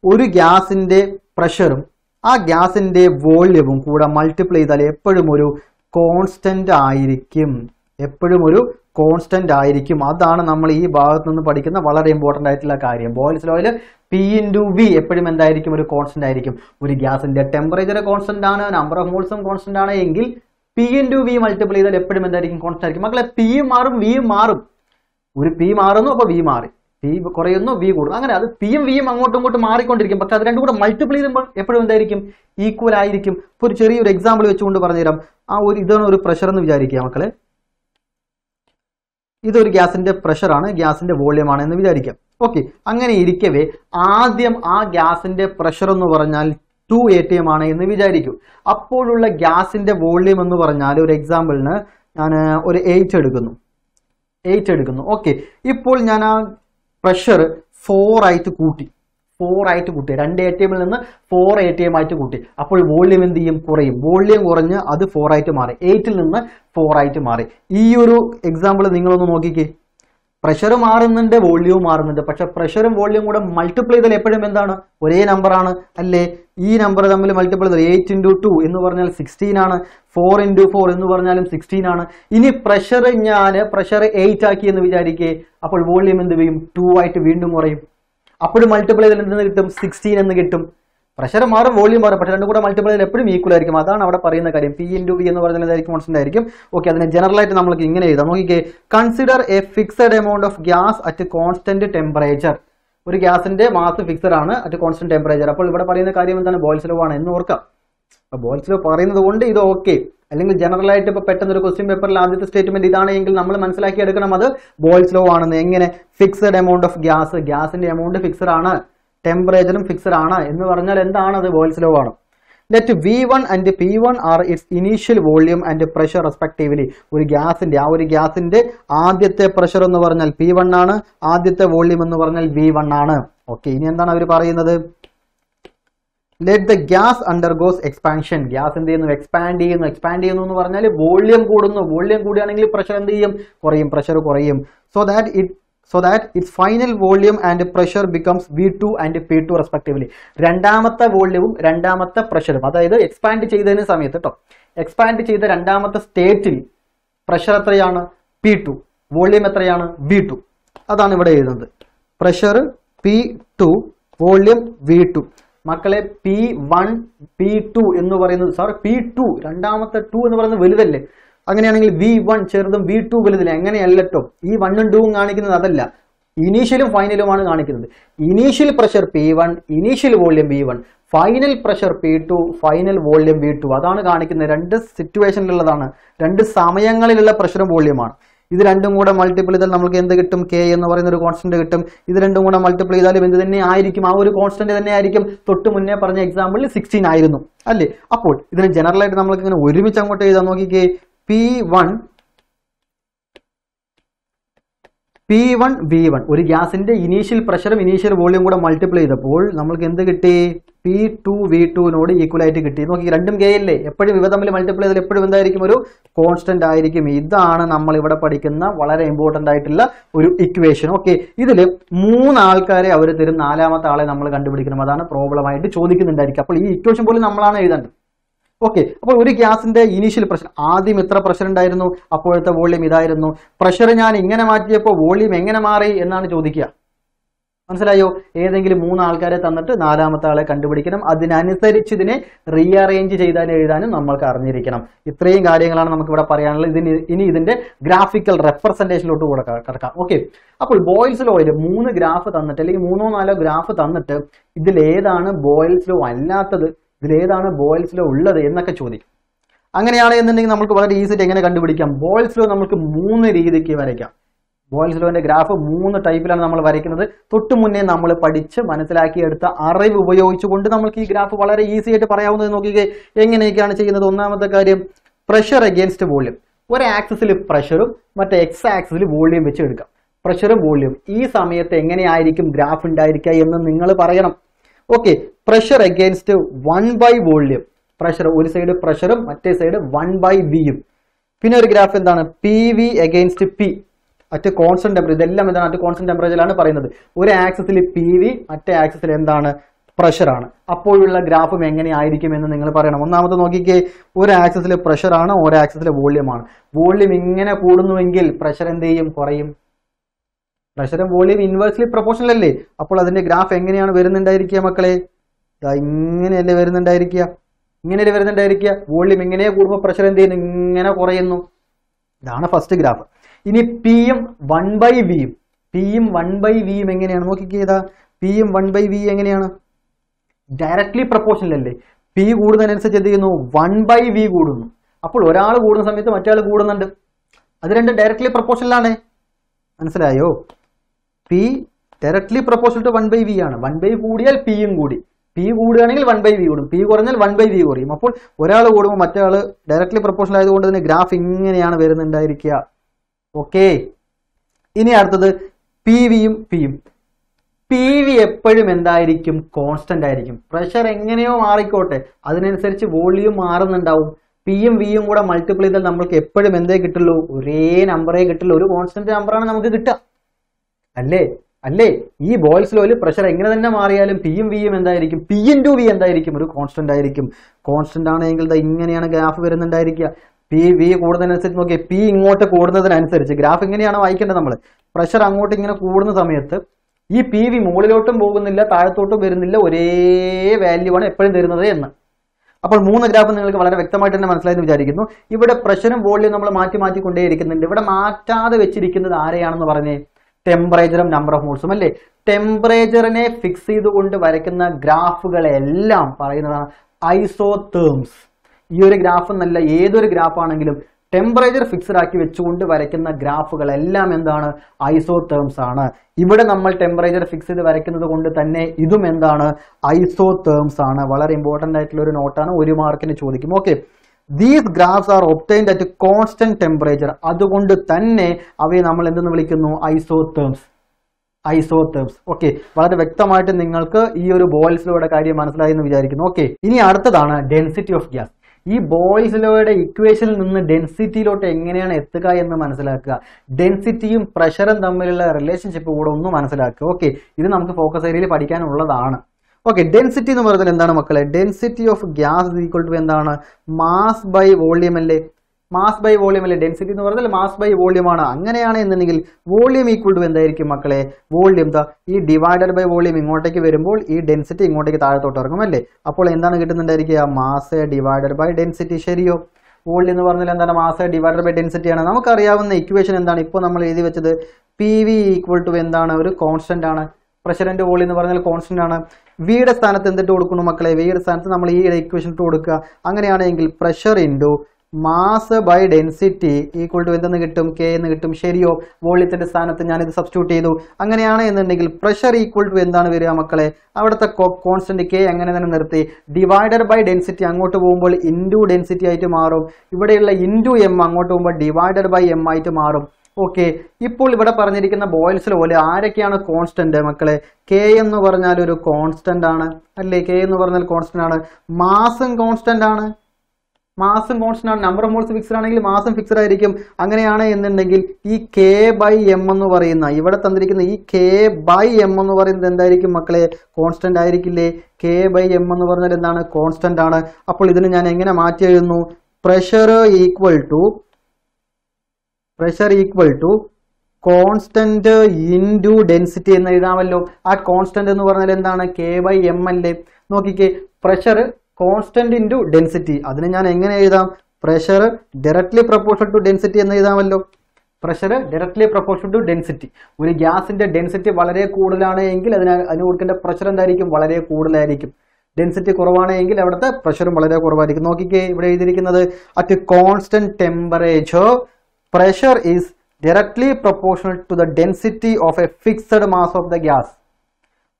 A: ഒരു ഗ്യാസിന്റെ പ്രഷറും ആ ഗ്യാസിന്റെ വോള്യവും കൂടെ മൾട്ടിപ്ലൈ ചെയ്താൽ എപ്പോഴും ഒരു കോൺസ്റ്റന്റ് ആയിരിക്കും. എപ്പോഴും ഒരു കോൺസ്റ്റന്റ് ആയിരിക്കും. അതാണ് നമ്മൾ ഈ ഭാഗത്ത് നിന്ന് പഠിക്കുന്ന വളരെ ഇമ്പോർട്ടന്റ് ആയിട്ടുള്ള കാര്യം. ബോയിൽസ് ലോയിൽ പി ഇന്റു വി എപ്പോഴും എന്തായിരിക്കും? ഒരു കോൺസ്റ്റന്റ് ആയിരിക്കും. ഒരു ഗ്യാസിന്റെ ടെമ്പറേച്ചർ കോൺസ്റ്റന്റ് ആണ് നമ്പർ ഓഫ് മോൾസും കോൺസ്റ്റന്റ് ആണ്. എങ്കിൽ പി ഇന്റു വി മൾട്ടിപ്ലൈ ചെയ്താൽ എപ്പോഴും എന്തായിരിക്കും? കോൺസ്റ്റന്റ് ആയിരിക്കും. മക്കളെ പിയും മാറും വിയും മാറും. ഒരു പി മാറുന്നു അപ്പൊ വി മാറി. പി കുറയുന്നു വി കൂടുന്നു. അങ്ങനെ അത് പിയും വിയും അങ്ങോട്ടും ഇങ്ങോട്ടും മാറിക്കൊണ്ടിരിക്കും. പക്ഷെ അത് രണ്ടും കൂടെ മൾട്ടിപ്ലൈ ചെയ്യുമ്പോൾ എപ്പോഴും എന്തായിരിക്കും? ഈക്വൽ ആയിരിക്കും. ഇപ്പൊ ഒരു ചെറിയൊരു എക്സാമ്പിൾ വെച്ചുകൊണ്ട് പറഞ്ഞുതരാം. ആ ഒരു ഇതാണ് ഒരു പ്രഷർ എന്ന് വിചാരിക്കുക മക്കളെ. ഇതൊരു ഗ്യാസിന്റെ പ്രഷറാണ് ഗ്യാസിന്റെ വോള്യമാണ് എന്ന് വിചാരിക്കാം. ഓക്കെ അങ്ങനെ ഇരിക്കവേ ആദ്യം ആ ഗ്യാസിന്റെ പ്രഷർ എന്ന് പറഞ്ഞാൽ ടു എ ടി എം ആണ് എന്ന് വിചാരിക്കൂ. അപ്പോഴുള്ള ഗ്യാസിന്റെ വോള്യം എന്ന് പറഞ്ഞാൽ ഒരു എക്സാമ്പിളിന് ഞാൻ ഒരു എയ്റ്റ് എടുക്കുന്നു. എയ്റ്റ് എടുക്കുന്നു. ഓക്കെ ഇപ്പോൾ ഞാൻ ആ പ്രഷർ ഫോർ ആയിട്ട് കൂട്ടി. ഫോർ ആയിട്ട് കൂട്ടി. രണ്ട് എ ടി എമ്മിൽ നിന്ന് ഫോർ എ ടി എം ആയിട്ട് കൂട്ടി. അപ്പോൾ വോള്യം എന്ത് ചെയ്യും? കുറയും. വോള്യം കുറഞ്ഞ് അത് ഫോർ ആയിട്ട് മാറി. എയ്റ്റിൽ നിന്ന് ഫോർ ആയിട്ട് മാറി. ഈ ഒരു എക്സാമ്പിൾ നിങ്ങളൊന്ന് നോക്കിക്കേ. പ്രഷർ മാറുന്നുണ്ട് വോള്യവും മാറുന്നുണ്ട്. പക്ഷെ പ്രഷറും വോള്യവും കൂടെ മൾട്ടിപ്ലൈ ചെയ്താൽ എപ്പോഴും എന്താണ്? ഒരേ നമ്പറാണ് അല്ലേ? ഈ നമ്പർ തമ്മിൽ മൾട്ടിപ്പിൾ ചെയ്ത് എയ്റ്റ് ഇന്റു ടു എന്ന് പറഞ്ഞാൽ സിക്സ്റ്റീൻ ആണ്. ഫോർ ഇന്റു ഫോർ എന്ന് പറഞ്ഞാലും സിക്സ്റ്റീൻ ആണ്. ഇനി പ്രഷർ ഞാൻ പ്രഷർ എയ്റ്റ് ആക്കി എന്ന് വിചാരിക്കേ അപ്പോൾ വോള്യം എന്ത് ചെയ്യും? ടു ആയിട്ട് വീണ്ടും കുറയും. അപ്പോഴും മൾട്ടിപ്പിൾ ചെയ്താൽ എന്തെന്ന് കിട്ടും? സിക്സ്റ്റീൻ എന്ന് കിട്ടും. പ്രഷർ മാറും വോള്യൂം മാറും. പക്ഷെ രണ്ടും കൂടെ മൾട്ടിപ്പിൾ ചെയ്താൽ എപ്പോഴും ഈക്വൽ ആയിരിക്കും. അതാണ് അവിടെ പറയുന്ന കാര്യം. പി ഇന്റു വി എന്ന് പറഞ്ഞാൽ ഇതായിരിക്കും കോൺസ്റ്റന്റ് ആയിരിക്കും. ഓക്കെ അതിനെ ജനറൽ ആയിട്ട് നമ്മൾക്ക് ഇങ്ങനെ എഴുതാം. നോക്കിക്കേ consider a fixed amount of gas at constant temperature ഒരു ഗ്യാസിന്റെ മാസ് ഫിക്സഡ് ആണ് അറ്റ് കോൺസ്റ്റന്റ് ടെമ്പറേച്ചർ അപ്പോൾ ഇവിടെ പറയുന്ന കാര്യം എന്താണ്? ബോയിൽസ് ലോ ആണ് എന്ന് ഓർക്കാം. അപ്പൊ ബോയിൽസിലോ ലോ പറയുന്നത് കൊണ്ട് ഇത് ഓക്കെ അല്ലെങ്കിൽ ജനറൽ ആയിട്ട് ഇപ്പൊ പെട്ടെന്ന് ഒരു ക്വസ്റ്റ്യൻ പേപ്പറിൽ ആദ്യത്തെ സ്റ്റേറ്റ്മെന്റ് ഇതാണ് എങ്കിൽ നമ്മൾ മനസ്സിലാക്കി എടുക്കണം അത് ബോയിൽസ് ലോ ആണെന്ന്. എങ്ങനെ? ഫിക്സഡ് എമൗണ്ട് ഓഫ് ഗ്യാസ് ഗ്യാസിന്റെ എമൗണ്ട് ഫിക്സഡ് ആണ്. ടെമ്പറേച്ചറും ഫിക്സഡ് ആണ്. എന്ന് പറഞ്ഞാൽ എന്താണ്? അത് ബോയിൽസ് ലോ ആണ്. Let V one and P one are its initial volume and pressure respectively ഒരു ഗ്യാസിന്റെ ആ ഒരു ഗ്യാസിന്റെ ആദ്യത്തെ പ്രഷർ എന്ന് പറഞ്ഞാൽ പി വൺ ആണ് ആദ്യത്തെ വോള്യൂം എന്ന് പറഞ്ഞാൽ വി വൺ ആണ്. ഓക്കെ ഇനി എന്താണ് അവർ പറയുന്നത്? Let the gas undergoes expansion gas എന്ത് ചെയ്യുന്നു? എക്സ്പാൻഡ് ചെയ്യുന്നു. എക്സ്പാൻഡ് ചെയ്യുന്നു എന്ന് പറഞ്ഞാൽ വോള്യം കൂടുന്നു. വോള്യം കൂടുകയാണെങ്കിൽ പ്രഷർ എന്ത് ചെയ്യും? കുറയും. പ്രഷർ കുറയും. So that it so that it's final volume and pressure becomes V two and P two respectively രണ്ടാമത്തെ വോള്യവും രണ്ടാമത്തെ പ്രഷറും അതായത് എക്സ്പാൻഡ് ചെയ്തതിന് സമയത്ത് കേട്ടോ എക്സ്പാൻഡ് ചെയ്ത രണ്ടാമത്തെ സ്റ്റേറ്റിൽ പ്രഷർ എത്രയാണ്? പി ടു വോള്യൂം എത്രയാണ്? വി ടു അതാണ് ഇവിടെ എഴുതുന്നത്. Pressure P two volume V two മക്കളെ പി വൺ പി ടു എന്ന് പറയുന്നത് സാർ പി ടു രണ്ടാമത്തെ ടു എന്ന് പറയുന്നത് വലുതല്ലേ? അങ്ങനെയാണെങ്കിൽ വി വൺ ചെറുതും വി ടു വലുതില്ല. എങ്ങനെയല്ലട്ടോ ഈ വണ്ണും ടൂവും കാണിക്കുന്നത് അതല്ല. ഇനീഷ്യലും ഫൈനലുമാണ് കാണിക്കുന്നത്. Initial pressure P one initial volume V one final pressure P two final volume V two അതാണ് കാണിക്കുന്നത് രണ്ട് സിറ്റുവേഷനിലുള്ളതാണ് രണ്ട് സമയങ്ങളിലുള്ള പ്രഷറും വോള്യമാണ് ഇത് രണ്ടും കൂടെ മൾട്ടിപ്പിൾ ചെയ്താൽ നമുക്ക് എന്ത് കിട്ടും? കെ എന്ന് പറയുന്ന ഒരു കോൺസ്റ്റന്റ് കിട്ടും. ഇത് രണ്ടും കൂടെ മൾട്ടിപ്പിൾ ചെയ്താലും എന്ത് തന്നെ ആയിരിക്കും? ആ ഒരു കോൺസ്റ്റന്റ് തന്നെ ആയിരിക്കും. തൊട്ട് മുന്നേ പറഞ്ഞ എക്സാമ്പിളിൽ സിക്സ്റ്റീൻ ആയിരുന്നു. അല്ലേ? അപ്പോൾ ഇതിന് ജനറലായിട്ട് നമ്മൾക്ക് ഇങ്ങനെ ഒരുമിച്ച് അങ്ങോട്ട് എഴുതാൻ നോക്കിക്കേ. P one P one V one ഒരു ഗ്യാസിന്റെ ഇനീഷ്യൽ പ്രഷറും ഇനീഷ്യൽ വോളിയം കൂടെ മൾട്ടിപ്ലൈ ചെയ്തപ്പോൾ നമ്മൾക്ക് എന്ത് കിട്ടി? പി ടു വി ടുവിനോട് ഈക്വൽ ആയിട്ട് കിട്ടി. നോക്കി രണ്ടും കെ അല്ലേ? എപ്പോഴും ഇവ തമ്മിൽ മൾട്ടിപ്ലൈ ചെയ്താൽ എപ്പോഴും എന്തായിരിക്കും? ഒരു കോൺസ്റ്റന്റ് ആയിരിക്കും. ഇതാണ് നമ്മൾ ഇവിടെ പഠിക്കുന്ന വളരെ ഇമ്പോർട്ടന്റ് ആയിട്ടുള്ള ഒരു ഇക്വേഷൻ ഓക്കെ ഇതിൽ മൂന്ന് ആൾക്കാരെ അവർ തരും. നാലാമത്തെ ആളെ നമ്മൾ കണ്ടുപിടിക്കണം. അതാണ് പ്രോബ്ലം ആയിട്ട് ചോദിക്കുന്നുണ്ടായിരിക്കും. അപ്പോൾ ഈ ഇക്വേഷൻ പോലും നമ്മളാണ് എഴുതേണ്ടത്. ഓക്കെ അപ്പോൾ ഒരു ഗ്യാസിന്റെ ഇനീഷ്യൽ പ്രഷർ ആദ്യം എത്ര പ്രഷർ ഉണ്ടായിരുന്നു അപ്പോഴത്തെ വോള്യം ഇതായിരുന്നു. പ്രഷർ ഞാൻ ഇങ്ങനെ മാറ്റിയപ്പോൾ വോള്യം എങ്ങനെ മാറി എന്നാണ് ചോദിക്കുക. മനസ്സിലായോ? ഏതെങ്കിലും മൂന്ന് ആൾക്കാരെ തന്നിട്ട് നാലാമത്തെ ആളെ കണ്ടുപിടിക്കണം. അതിനനുസരിച്ച് ഇതിനെ റീഅറേഞ്ച് ചെയ്താൽ എഴുതാനും നമ്മൾക്ക് അറിഞ്ഞിരിക്കണം. ഇത്രയും കാര്യങ്ങളാണ് നമുക്ക് ഇവിടെ പറയാനുള്ളത്. ഇതിന് ഇനി ഇതിന്റെ ഗ്രാഫിക്കൽ റെപ്രസെന്റേഷനിലോട്ട് കൂടെ കിടക്കാം. ഓക്കെ അപ്പോൾ ബോയിൽസ് ലോയിൽ മൂന്ന് ഗ്രാഫ് തന്നിട്ട് അല്ലെങ്കിൽ മൂന്നോ നാലോ ഗ്രാഫ് തന്നിട്ട് ഇതിൽ ഏതാണ് ബോയിൽസ് ലോ അല്ലാത്തത്. ഇതിലേതാണ് ബോയിൽസ് ലോ ഉള്ളത് എന്നൊക്കെ ചോദിക്കും. അങ്ങനെയാണ് എന്നുണ്ടെങ്കിൽ നമുക്ക് വളരെ ഈസി ആയിട്ട് എങ്ങനെ കണ്ടുപിടിക്കാം? ബോയിൽസ് ലോ നമുക്ക് മൂന്ന് രീതിക്ക് വരയ്ക്കാം. ബോയിൽസ് ലോന്റെ ഗ്രാഫ് മൂന്ന് ടൈപ്പിലാണ് നമ്മൾ വരയ്ക്കുന്നത്. തൊട്ടു മുന്നേ നമ്മൾ പഠിച്ച് മനസ്സിലാക്കിയെടുത്ത അറിവ് ഉപയോഗിച്ചുകൊണ്ട് നമുക്ക് ഈ ഗ്രാഫ് വളരെ ഈസി ആയിട്ട് പറയാവുന്നത് നോക്കിക്കേ. എങ്ങനെയൊക്കെയാണ് ചെയ്യുന്നത്? ഒന്നാമത്തെ കാര്യം പ്രഷർ അഗേൻസ്റ്റ് വോള്യം ഒരു ആക്സിസിൽ പ്രഷറും മറ്റേ എക്സ് ആക്സിസിൽ വോള്യൂം വെച്ച് എടുക്കാം. പ്രഷറും വോള്യൂം ഈ സമയത്ത് എങ്ങനെയായിരിക്കും ഗ്രാഫ് ഉണ്ടായിരിക്കുക എന്ന് നിങ്ങൾ പറയണം. Okay pressure against one by volume pressure ഒരു സൈഡ് പ്രഷറും മറ്റേ സൈഡ് വൺ ബൈ വിയും പിന്നെ ഒരു ഗ്രാഫ് എന്താണ്? P V against P at constant temperature ഇതെല്ലാം എന്താണ്? അറ്റ് കോൺസ്റ്റന്റ് ടെമ്പറേച്ചറിലാണ് പറയുന്നത്. ഒരു ആക്സസിൽ പി വി മറ്റേ ആക്സസിൽ എന്താണ്? പ്രഷറാണ് അപ്പോഴുള്ള ഗ്രാഫും എങ്ങനെയായിരിക്കും എന്ന് നിങ്ങൾ പറയണം. ഒന്നാമത് നോക്കിക്കേ ഒരു ആക്സസിൽ പ്രഷറാണ് ഒരു ആക്സിസിൽ വോള്യമാണ് വോള്യം ഇങ്ങനെ കൂടുന്നുവെങ്കിൽ പ്രഷർ എന്ത് ചെയ്യും? കുറയും. പ്രഷറും വോളിയം ഇൻവേഴ്സ്ലി പ്രൊപ്പോർഷണൽ അല്ലേ? അപ്പോൾ അതിന്റെ ഗ്രാഫ് എങ്ങനെയാണ് വരുന്നുണ്ടായിരിക്കുക മക്കളെ? ഇങ്ങനെയല്ലേ വരുന്നുണ്ടായിരിക്കുക. ഇങ്ങനെയല്ലേ വരുന്നുണ്ടായിരിക്കുക. വോളിയം ഇങ്ങനെ കൂടുമ്പോൾ പ്രഷർ എന്ത് ചെയ്യുന്നു? ഇങ്ങനെ കുറയുന്നു. ഇതാണ് ഫസ്റ്റ് ഗ്രാഫ് ഇനി പിയും വൺ ബൈ വിയും പിയും വൺ ബൈ വിയും എങ്ങനെയാണ്? നോക്കിക്കേ ഇതാ. പിയും വൺ ബൈ വി എങ്ങനെയാണ്? ഡയറക്ട്ലി പ്രപ്പോർഷണൽ അല്ലേ? പി കൂടുന്നതിനനുസരിച്ച് എന്ത് ചെയ്യുന്നു? വൺ ബൈ വി കൂടുന്നു. അപ്പോൾ ഒരാൾ കൂടുന്ന സമയത്ത് മറ്റേ കൂടുന്നുണ്ട്. അത് രണ്ടും ഡയറക്ട്ലി പ്രപ്പോർഷനിലാണ് മനസ്സിലായോ? P directly proposal to one by V ആണ്. വൺ ബൈ കൂടിയാൽ പിയും കൂടി. പി കൂടുകയാണെങ്കിൽ വൺ ബൈ വി കൂടും. പി കുറഞ്ഞാൽ വൺ ബൈ വി കുറയും. അപ്പോൾ ഒരാൾ കൂടുമ്പോൾ മറ്റേ ആൾ ഡയറക്ട്ലി പ്രപ്പോസൽ ആയതുകൊണ്ട് തന്നെ ഗ്രാഫ് ഇങ്ങനെയാണ് വരുന്നുണ്ടായിരിക്കുക. ഓക്കെ ഇനി അടുത്തത് പി വിയും പിയും പി വി എപ്പോഴും എന്തായിരിക്കും? കോൺസ്റ്റന്റ് ആയിരിക്കും. പ്രഷർ എങ്ങനെയോ മാറിക്കോട്ടെ. അതിനനുസരിച്ച് വോളിയം മാറുന്നുണ്ടാവും. പിയും വിയും കൂടെ മൾട്ടിപ്ലൈ ചെയ്താൽ നമ്മൾക്ക് എപ്പോഴും എന്തേ കിട്ടുള്ളൂ? ഒരേ നമ്പറേ കിട്ടുള്ളൂ. ഒരു കോൺസ്റ്റന്റ് നമ്പറാണ് നമുക്ക് കിട്ടുക. അല്ലേ? അല്ലേ? ഈ ബോയ്സ് ലോയിൽ പ്രഷർ എങ്ങനെ തന്നെ മാറിയാലും പിയും വിയും എന്തായിരിക്കും? പി ഇന്റു വി എന്തായിരിക്കും? ഒരു കോൺസ്റ്റന്റ് ആയിരിക്കും. കോൺസ്റ്റന്റ് ആണെങ്കിൽ ഇങ്ങനെയാണ് ഗ്രാഫ് വരുന്നുണ്ടായിരിക്കുക. പി വി കൂടുന്നതിനനുസരിച്ച് നോക്കിയാൽ പി ഇങ്ങോട്ട് കൂടുന്നതിനനുസരിച്ച്. ഗ്രാഫ് ഇങ്ങനെയാണ് വായിക്കേണ്ടത് നമ്മൾ പ്രഷർ അങ്ങോട്ട് ഇങ്ങനെ കൂടുന്ന സമയത്ത് ഈ പി വി മുകളിലോട്ടും പോകുന്നില്ല താഴത്തോട്ടും വരുന്നില്ല ഒരേ വാല്യൂ ആണ് എപ്പോഴും തരുന്നത് എന്ന്. അപ്പോൾ മൂന്ന് ഗ്രാഫ് നിങ്ങൾക്ക് വളരെ വ്യക്തമായിട്ട് തന്നെ മനസ്സിലായെന്ന് വിചാരിക്കുന്നു. ഇവിടെ പ്രഷറും വോളിയും നമ്മൾ മാറ്റി മാറ്റി കൊണ്ടേയിരിക്കുന്നുണ്ട് ഇവിടെ മാറ്റാതെ വെച്ചിരിക്കുന്നത് ആരെയാണെന്ന് പറഞ്ഞേ? ടെമ്പറേച്ചറും നമ്പർ ഓഫ് മോൾസും അല്ലേ? ടെമ്പറേച്ചറിനെ ഫിക്സ് ചെയ്തുകൊണ്ട് വരയ്ക്കുന്ന ഗ്രാഫുകളെല്ലാം പറയുന്നതാണ് ഐസോതേംസ് ഈ ഒരു ഗ്രാഫ് എന്നല്ല ഏതൊരു ഗ്രാഫ് ആണെങ്കിലും ടെമ്പറേച്ചർ ഫിക്സ്ഡ് ആക്കി വെച്ചുകൊണ്ട് വരയ്ക്കുന്ന ഗ്രാഫുകളെല്ലാം എന്താണ്? ഐസോതേംസ് ആണ്. ഇവിടെ നമ്മൾ ടെമ്പറേച്ചർ ഫിക്സ് ചെയ്ത് വരയ്ക്കുന്നത് കൊണ്ട് തന്നെ ഇതും എന്താണ്? ഐസോതേംസ് ആണ്. വളരെ ഇമ്പോർട്ടന്റ് ആയിട്ടുള്ള ഒരു നോട്ടാണ് ഒരു മാർക്കിന് ചോദിക്കും. Okay these graphs are obtained at constant temperature അതുകൊണ്ട് തന്നെ അവയെ നമ്മൾ എന്തെന്ന് വിളിക്കുന്നു? ഐസോതേംസ് ഐസോതേംസ് ഓക്കെ വളരെ വ്യക്തമായിട്ട് നിങ്ങൾക്ക് ഈ ഒരു ബോയിൽസിലൂടെ കാര്യം മനസ്സിലായി എന്ന് വിചാരിക്കുന്നു. ഓക്കെ ഇനി അടുത്തതാണ് ഡെൻസിറ്റി ഓഫ് ഗ്യാസ് ഈ ബോയ്സിലോയുടെ ഇക്വേഷനിൽ നിന്ന് ഡെൻസിറ്റിയിലോട്ട് എങ്ങനെയാണ് എത്തുക എന്ന് മനസ്സിലാക്കുക. ഡെൻസിറ്റിയും പ്രഷറും തമ്മിലുള്ള റിലേഷൻഷിപ്പ് കൂടെ ഒന്ന് മനസ്സിലാക്കുക. ഓക്കെ ഇത് നമുക്ക് ഫോക്കസ് ഏരിയയിൽ പഠിക്കാനുള്ളതാണ്. ഓക്കെ ഡെൻസിറ്റി എന്ന് പറയുന്നത് എന്താണ് മക്കളെ? Density of gas equal to എന്താണ്? മാസ് ബൈ വോളിയം അല്ലേ? മാസ് ബൈ വോളിയം അല്ലേ? ഡെൻസിറ്റി എന്ന് പറഞ്ഞാൽ മാസ് ബൈ വോളിയം ആണ്. അങ്ങനെയാണ് എന്നുണ്ടെങ്കിൽ വോളിയം ഈക്വൽ ടു എന്തായിരിക്കും മക്കളെ? വോളിയം ദ ഈ ഡിവൈഡഡ് ബൈ വോളിയം ഇങ്ങോട്ടേക്ക് വരുമ്പോൾ ഈ ഡെൻസിറ്റി ഇങ്ങോട്ടേക്ക് താഴത്തോട്ട് ഇറങ്ങും അല്ലേ? അപ്പോൾ എന്താണ് കിട്ടുന്നുണ്ടായിരിക്കുക? മാസ് ഡിവൈഡഡ് ബൈ ഡെൻസിറ്റി ശരിയോ? വോളിയം എന്ന് പറഞ്ഞാൽ എന്താണ്? മാസ് ഡിവൈഡഡ് ബൈ ഡെൻസിറ്റി ആണ്. നമുക്കറിയാവുന്ന ഇക്വേഷൻ എന്താണ്? ഇപ്പോൾ നമ്മൾ എഴുതി വെച്ചത് പി വി ഈക്വൽ ടു എന്താണ്? ഒരു കോൺസ്റ്റന്റ് ആണ്. പ്രഷറിന്റെ വോളിയം എന്ന് പറഞ്ഞാൽ കോൺസ്റ്റന്റ് ആണ്. വിയുടെ സ്ഥാനത്ത് എന്തിട്ട് കൊടുക്കുന്നു മക്കളെ? വിയുടെ സ്ഥാനത്ത് നമ്മൾ ഈ ഇക്വേഷൻ ഇട്ട് കൊടുക്കുക. അങ്ങനെയാണെങ്കിൽ pressure into mass by density equal to എന്തെന്ന് കിട്ടും? കെ എന്ന് കിട്ടും. ശരിയോ? വോളിയത്തിന്റെ സ്ഥാനത്ത് ഇത് സബ്സ്റ്റിറ്റ്യൂട്ട് ചെയ്തു. അങ്ങനെയാണ് എന്നുണ്ടെങ്കിൽ പ്രഷർ ഈക്വൽ ടു എന്താണ് വരിക മക്കളെ? അവിടുത്തെ കോൺസ്റ്റന്റ് കെ അങ്ങനെ തന്നെ നിർത്തി? ഡിവൈഡഡ് ബൈ ഡെൻസിറ്റി അങ്ങോട്ട് പോകുമ്പോൾ ഇന്റു ഡെൻസിറ്റി ആയിട്ട് മാറും. ഇവിടെയുള്ള ഇന്റു എം അങ്ങോട്ട് പോകുമ്പോൾ ഡിവൈഡഡ് ബൈ എം ആയിട്ട് മാറും. ഓക്കെ ഇപ്പോൾ ഇവിടെ പറഞ്ഞിരിക്കുന്ന ബോയിൽസിൽ പോലെ ആരൊക്കെയാണ് കോൺസ്റ്റന്റ് മക്കളെ കെ എന്ന് പറഞ്ഞാൽ ഒരു കോൺസ്റ്റന്റ് ആണ്. അല്ലേ? കെ എന്ന് പറഞ്ഞാൽ കോൺസ്റ്റന്റ് ആണ്. മാസും കോൺസ്റ്റന്റ് ആണ്. മാസും കോൺസ്റ്റന്റ് ആണ്. നമ്പർ ഓഫ് മോൾസ് ഫിക്സഡ് ആണെങ്കിൽ മാസം ഫിക്സഡ് ആയിരിക്കും. അങ്ങനെയാണ് എന്നുണ്ടെങ്കിൽ ഈ കെ ബൈ എം എന്ന് പറയുന്ന ഇവിടെ തന്നിരിക്കുന്ന ഈ കെ ബൈ എം എന്ന് പറയുന്നത് എന്തായിരിക്കും മക്കളെ? കോൺസ്റ്റന്റ് ആയിരിക്കില്ലേ? കെ ബൈ എം എന്ന് പറഞ്ഞാൽ എന്താണ്? കോൺസ്റ്റന്റ് ആണ്. അപ്പോൾ ഇതിന് ഞാൻ എങ്ങനെ മാറ്റി എഴുതുന്നു pressure equal to pressure equal to constant into density എന്ന് എഴുതാമല്ലോ. ആ കോൺസ്റ്റന്റ് എന്ന് പറഞ്ഞാൽ എന്താണ്? കെ ബൈ എം അല്ലേ? നോക്കിക്കേ പ്രഷർ കോൺസ്റ്റന്റ് ഇന്റു ഡെൻസിറ്റി അതിന് ഞാൻ എങ്ങനെ എഴുതാം? Pressure directly proportion to density എന്ന് എഴുതാമല്ലോ. Pressure directly proportion to density ഒരു ഗ്യാസിന്റെ ഡെൻസിറ്റി വളരെ കൂടുതലാണ് എങ്കിൽ അതിന് അതിന് കൊടുക്കേണ്ട പ്രഷർ എന്തായിരിക്കും? വളരെ കൂടുതലായിരിക്കും. ഡെൻസിറ്റി കുറവാണ് എങ്കിൽ അവിടുത്തെ പ്രഷറും വളരെ കുറവായിരിക്കും. നോക്കിക്കേ ഇവിടെ എഴുതിയിരിക്കുന്നത് at constant temperature pressure is directly proportional to the density of a fixed mass of the gas.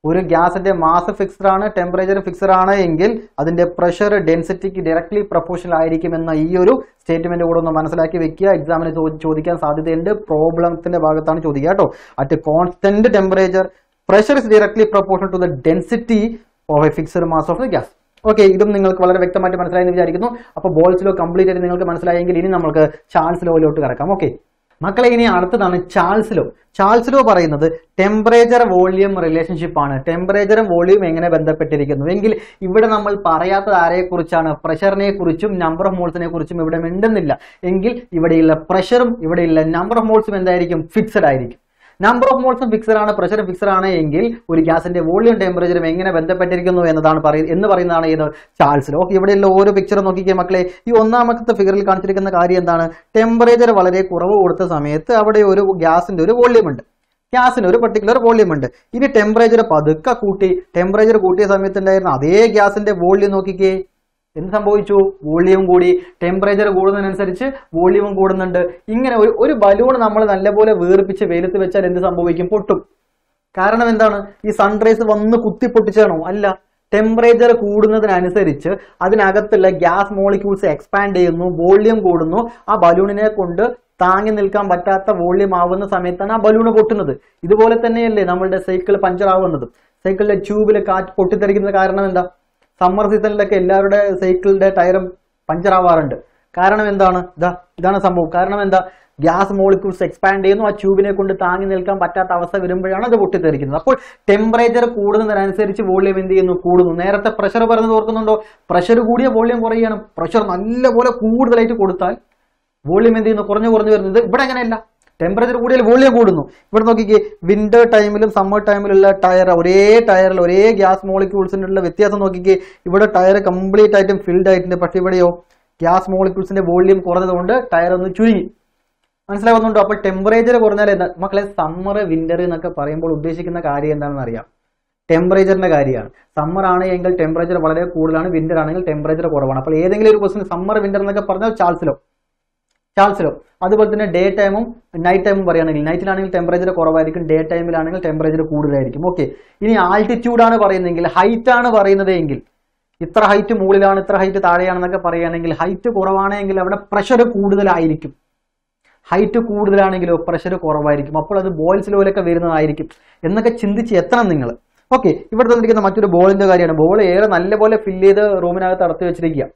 A: ഒരു ഗ്യാസിന്റെ മാസ് ഫിക്സ്ഡ് ആണ് ടെമ്പറേച്ചർ ഫിക്സ്ഡ് ആണ് എങ്കിൽ അതിന്റെ പ്രഷർ ഡെൻസിറ്റിക്ക് ഡയറക്ട്ലി പ്രൊപ്പോഷണൽ ആയിരിക്കും എന്ന ഈ ഒരു സ്റ്റേറ്റ്മെന്റ് കൂടെ ഒന്ന് മനസ്സിലാക്കി വെക്കുക. എക്സാമിന് ചോദിക്കാൻ സാധ്യതയുണ്ട്. പ്രോബ്ലത്തിന്റെ ഭാഗത്താണ് ചോദിക്കുക കേട്ടോ. At constant temperature pressure is directly proportional to the density of a fixed mass of the gas okay ഇതും നിങ്ങൾക്ക് വളരെ വ്യക്തമായിട്ട് മനസ്സിലായെന്ന് വിചാരിക്കുന്നു. അപ്പോൾ ബോൾസ് ലോ കംപ്ലീറ്റ് ആയിട്ട് നിങ്ങൾക്ക് മനസ്സിലായെങ്കിൽ ഇനി നമുക്ക് ചാൾസ് ലോയിലോട്ട് കിടക്കാം. ഓക്കെ മക്കളെ ഇനി അടുത്തതാണ് ചാൾസ് ലോ. ചാൾസ് ലോ പറയുന്നത് ടെമ്പറേച്ചർ വോളിയം റിലേഷൻഷിപ്പ് ആണ്. ടെമ്പറേച്ചറും വോളിയം എങ്ങനെ ബന്ധപ്പെട്ടിരിക്കുന്നു? എങ്കിൽ ഇവിടെ നമ്മൾ പറയാത്തത് ആരെക്കുറിച്ചാണ്? പ്രഷറിനെ കുറിച്ചും നമ്പർ ഓഫ് മോൾസിനെ കുറിച്ചും ഇവിടെ മിണ്ടുന്നില്ല. എങ്കിൽ ഇവിടെയുള്ള പ്രഷറും ഇവിടെയുള്ള നമ്പർ ഓഫ് മോൾസും എന്തായിരിക്കും? ഫിക്സഡ് ആയിരിക്കും. നമ്പർ ഓഫ് മോൾസും ഫിക്സഡ് ആണ് പ്രഷർ ഫിക്സഡ് ആണ് എങ്കിൽ ഒരു ഗ്യാസിന്റെ വോളിയം ടെമ്പറേച്ചറും എങ്ങനെ ബന്ധപ്പെട്ടിരിക്കുന്നു എന്നതാണ് പറയുന്നത് എന്ന് പറയുന്നതാണ് ഏത് ചാൾസ് ഓക്കെ ഇവിടെയുള്ള ഓരോ പിക്ചർ നോക്കിക്കേ മക്കളെ. ഈ ഒന്നാമത്തെ ഫിഗറിൽ കാണിച്ചിരിക്കുന്ന കാര്യം എന്താണ്? ടെമ്പറേച്ചർ വളരെ കുറവ് കൊടുത്ത സമയത്ത് അവിടെ ഒരു ഗ്യാസിന്റെ ഒരു വോളിയം ഉണ്ട്. ഗ്യാസിന് ഒരു പർട്ടിക്കുലർ വോളിയം ഉണ്ട്. ഇനി ടെമ്പറേച്ചർ പതുക്കെ കൂട്ടി ടെമ്പറേച്ചർ കൂട്ടിയ സമയത്ത് ഉണ്ടായിരുന്ന അതേ ഗ്യാസിന്റെ വോളിയം നോക്കിക്കേ. എന്ത് സംഭവിച്ചു? വോളിയം കൂടി ടെമ്പറേച്ചർ കൂടുന്നതിനനുസരിച്ച് വോളിയവും കൂടുന്നുണ്ട്. ഇങ്ങനെ ഒരു ഒരു ബലൂൺ നമ്മൾ നല്ലപോലെ വീർപ്പിച്ച് വെയിലത്ത് വെച്ചാൽ എന്ത് സംഭവിക്കും? പൊട്ടും. കാരണം എന്താണ്? ഈ സൺറൈസ് വന്ന് കുത്തി പൊട്ടിച്ചാണോ അല്ല. ടെമ്പറേച്ചർ കൂടുന്നതിനനുസരിച്ച് അതിനകത്തുള്ള ഗ്യാസ് മോളിക്യൂൾസ് എക്സ്പാൻഡ് ചെയ്യുന്നു വോളിയം കൂടുന്നു. ആ ബലൂണിനെ കൊണ്ട് താങ്ങി നിൽക്കാൻ പറ്റാത്ത വോളിയം ആവുന്ന സമയത്താണ് ആ ബലൂൺ പൊട്ടുന്നത്. ഇതുപോലെ തന്നെയല്ലേ നമ്മളുടെ സൈക്കിൾ പഞ്ചർ ആവുന്നത്. സൈക്കിളിലെ ട്യൂബിൽ കാറ്റ് പൊട്ടിത്തെറിക്കുന്നത് കാരണം എന്താ? സമ്മർ സീസണിലൊക്കെ എല്ലാവരുടെ സൈക്കിളിന്റെ ടയറും പഞ്ചർ ആവാറുണ്ട്. കാരണം എന്താണ്? ഇതാ ഇതാണ് സംഭവം. കാരണം എന്താ? ഗ്യാസ് മോളിക്യൂൾസ് എക്സ്പാൻഡ് ചെയ്യുന്നു. ആ ട്യൂബിനെ കൊണ്ട് താങ്ങി നിൽക്കാൻ പറ്റാത്ത അവസ്ഥ വരുമ്പോഴാണ് അത് പൊട്ടിത്തെറിക്കുന്നത്. അപ്പോൾ ടെമ്പറേച്ചർ കൂടുന്നതിനനുസരിച്ച് വോള്യം എന്ത് ചെയ്യുന്നു? കൂടുന്നു. നേരത്തെ പ്രഷർ പറഞ്ഞു ഓർക്കുന്നുണ്ടോ? പ്രഷർ കൂടിയ വോള്യം കുറയുകയാണ്. പ്രഷർ നല്ലപോലെ കൂടുതലായിട്ട് കൊടുത്താൽ വോള്യം എന്ത് ചെയ്യുന്നു? കുറഞ്ഞു കുറഞ്ഞു വരുന്നത് ഇവിടെ അങ്ങനെയല്ല. ടെമ്പറേച്ചർ കൂടിയാൽ വോളിയം കൂടുന്നു. ഇവിടെ നോക്കിക്കേ വിന്റർ ടൈമിലും സമ്മർ ടൈമിലുള്ള ടയർ ഒരേ ടയറിൽ ഒരേ ഗ്യാസ് മോളിക്യൂൾസിന്റെ ഉള്ള വ്യത്യാസം നോക്കിക്കേ ഇവിടെ ടയർ കംപ്ലീറ്റ് ആയിട്ടും ഫിൽഡ് ആയിട്ടുണ്ട്. പക്ഷെ ഇവിടെയോ ഗ്യാസ് മോളിക്യൂൾസിന്റെ വോളിയം കുറഞ്ഞതുകൊണ്ട് ടയർ ഒന്ന് ചുരുങ്ങി. മനസ്സിലാവുന്നുണ്ടോ അപ്പോൾ ടെമ്പറേച്ചർ കുറഞ്ഞാൽ എന്താ? മക്കളെ സമ്മർ വിന്റർ എന്നൊക്കെ പറയുമ്പോൾ ഉദ്ദേശിക്കുന്ന കാര്യം എന്താണെന്ന് അറിയാം? ടെമ്പറേച്ചറിന്റെ കാര്യമാണ്. സമ്മർ ആണെങ്കിൽ ടെമ്പറേച്ചർ വളരെ കൂടുതലാണ് വിന്റർ ആണെങ്കിൽ ടെമ്പറേച്ചർ കുറവാണ്. അപ്പോൾ ഏതെങ്കിലും ഒരു ക്വസ്റ്റൻ സമ്മർ വിന്റർ എന്നൊക്കെ പറഞ്ഞാൽ ചാൾസിലോ ചാൾസിലോ അതുപോലെ തന്നെ ഡേ ടൈമും നൈറ്റ് ടൈമും പറയുകയാണെങ്കിൽ നൈറ്റിലാണെങ്കിൽ ടെമ്പറേച്ചർ കുറവായിരിക്കും ഡേ ടൈമിലാണെങ്കിൽ ടെമ്പറേച്ചർ കൂടുതലായിരിക്കും. ഓക്കെ ഇനി ആൾട്ടിറ്റ്യൂഡാണ് പറയുന്നതെങ്കിൽ ഹൈറ്റ് ആണ് പറയുന്നത് എങ്കിൽ ഇത്ര ഹൈറ്റ് മുകളിലാണ് ഇത്ര ഹൈറ്റ് താഴെയാണെന്നൊക്കെ പറയുകയാണെങ്കിൽ ഹൈറ്റ് കുറവാണെങ്കിൽ അവിടെ പ്രഷർ കൂടുതലായിരിക്കും. ഹൈറ്റ് കൂടുതലാണെങ്കിലോ പ്രഷർ കുറവായിരിക്കും. അപ്പോൾ അത് ബോയിൽസ് ലോയിലൊക്കെ വരുന്നതായിരിക്കും. എന്നൊക്കെ ചിന്തിച്ച് എത്തണം നിങ്ങൾ. ഓക്കെ ഇവിടെ തന്നിരിക്കുന്ന മറ്റൊരു ബോളിന്റെ കാര്യമാണ്. ബോൾ ഏറെ നല്ലപോലെ ഫില്ല് ചെയ്ത് റൂമിനകത്ത് അടുത്ത് വെച്ചിരിക്കുക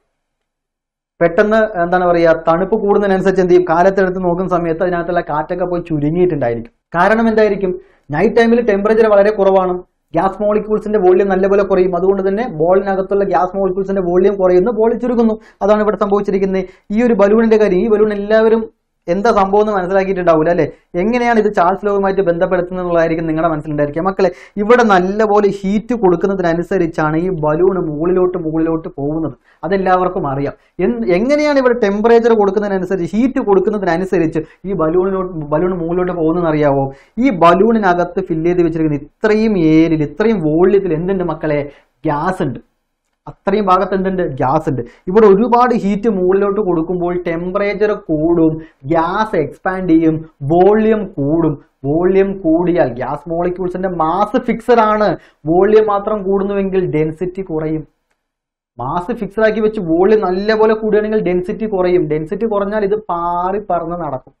A: പെട്ടെന്ന് എന്താണ് പറയുക തണുപ്പ് കൂടുന്നതിനനുസരിച്ച് എന്ത് ചെയ്യും? കാലത്തെടുത്ത് നോക്കുന്ന സമയത്ത് അതിനകത്തുള്ള കാറ്റൊക്കെ പോയി ചുരുങ്ങിയിട്ടുണ്ടായിരിക്കും. കാരണം എന്തായിരിക്കും? നൈറ്റ് ടൈമിൽ ടെമ്പറേച്ചർ വളരെ കുറവാണ്. ഗ്യാസ് മോളിക്യൂൾസിന്റെ വോള്യം നല്ലപോലെ കുറയും. അതുകൊണ്ട് തന്നെ ബോളിനകത്തുള്ള ഗ്യാസ് മോളിക്യൂൾസിന്റെ വോള്യം കുറയുന്നു. ബോളി ചുരുങ്ങുന്നു. അതാണ് ഇവിടെ സംഭവിച്ചിരിക്കുന്നത്. ഈ ഒരു ബലൂണിന്റെ കാര്യം ഈ ബലൂൺ എല്ലാവരും എന്താ സംഭവം എന്ന് മനസ്സിലാക്കിയിട്ടുണ്ടാവില്ല അല്ലെ? എങ്ങനെയാണ് ഇത് ചാൾസ് ലോവുമായിട്ട് ബന്ധപ്പെടുത്തുന്നത് എന്നുള്ളതായിരിക്കും നിങ്ങളുടെ മനസ്സിലുണ്ടായിരിക്കുക. മക്കളെ ഇവിടെ നല്ലപോലെ ഹീറ്റ് കൊടുക്കുന്നതിനനുസരിച്ചാണ് ഈ ബലൂൺ മുകളിലോട്ട് മുകളിലോട്ട് പോകുന്നത്. അതെല്ലാവർക്കും അറിയാം. എങ്ങനെയാണ് ഇവിടെ ടെമ്പറേച്ചർ കൊടുക്കുന്നതിനനുസരിച്ച് ഹീറ്റ് കൊടുക്കുന്നതിനനുസരിച്ച് ഈ ബലൂണിലോട്ട് ബലൂൺ മുകളിലോട്ട് പോകുന്നതെന്ന് അറിയാവോ ഈ ബലൂണിനകത്ത് ഫില്ല് ചെയ്ത് വെച്ചിരിക്കുന്ന ഇത്രയും ഏരിയയിൽ ഇത്രയും വോള്യത്തിൽ എന്തുണ്ട് മക്കളെ? ഗ്യാസ് ഉണ്ട്. അത്രയും ഭാഗത്ത് എന്തുണ്ട്? ഗ്യാസ് ഉണ്ട്. ഇവിടെ ഒരുപാട് ഹീറ്റ് മുകളിലോട്ട് കൊടുക്കുമ്പോൾ ടെമ്പറേച്ചർ കൂടും ഗ്യാസ് എക്സ്പാൻഡ് ചെയ്യും വോള്യം കൂടും. വോള്യം കൂടിയാൽ ഗ്യാസ് മോളിക്യൂൾസിന്റെ മാസ് ഫിക്സഡ് ആണ്. വോള്യം മാത്രം കൂടുന്നുവെങ്കിൽ ഡെൻസിറ്റി കുറയും. മാസ് ഫിക്സഡ് ആക്കി വെച്ച് വോളിയം നല്ലപോലെ കൂടുകയാണെങ്കിൽ ഡെൻസിറ്റി കുറയും. ഡെൻസിറ്റി കുറഞ്ഞാൽ ഇത് പാറി പറന്ന് നടക്കും.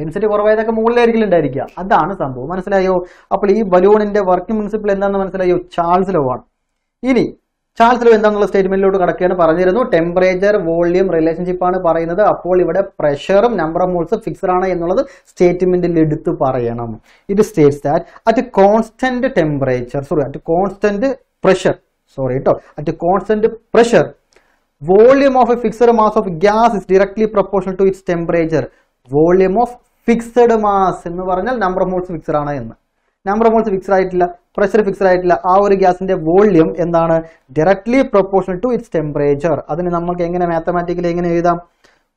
A: ഡെൻസിറ്റി കുറവായതൊക്കെ മുകളിലായിരിക്കും ഉണ്ടായിരിക്കുക. അതാണ് സംഭവം. മനസ്സിലായോ? അപ്പോൾ ഈ ബലൂണിന്റെ വർക്കിംഗ് പ്രിൻസിപ്പിൾ എന്താണെന്ന് മനസ്സിലായോ? ചാൾസ് ലോ ആണ്. ഇനി ചാൾസ് ലോ എന്താണെന്നുള്ള സ്റ്റേറ്റ്മെന്റിലോട്ട് കടക്കുകയാണ്. പറഞ്ഞിരുന്നു ടെമ്പറേച്ചർ വോളിയം റിലേഷൻഷിപ്പ് ആണ് പറയുന്നത്. അപ്പോൾ ഇവിടെ പ്രഷറും നമ്പർ ഓഫ് മോൾസ് ഫിക്സഡ് ആണ് എന്നുള്ളത് സ്റ്റേറ്റ്മെന്റിൽ എടുത്ത് പറയണം. ഇത് states that at constant temperature sorry at constant pressure sorry കേട്ടോ. At constant pressure volume of a fixed mass of gas is directly proportional to its temperature volume of fixed mass എന്ന് പറഞ്ഞാൽ number of moles fixed ആണ് എന്ന്. Number of moles fixed ആയിട്ടില്ല pressure fixed ആയിട്ടില്ല. ആ ഒരു ഗ്യാസിന്റെ വോള്യൂം എന്താണ്? Directly proportional to its temperature അതിന് നമുക്ക് എങ്ങനെ മാത്തമാറ്റിക്കലി എങ്ങനെ എഴുതാം?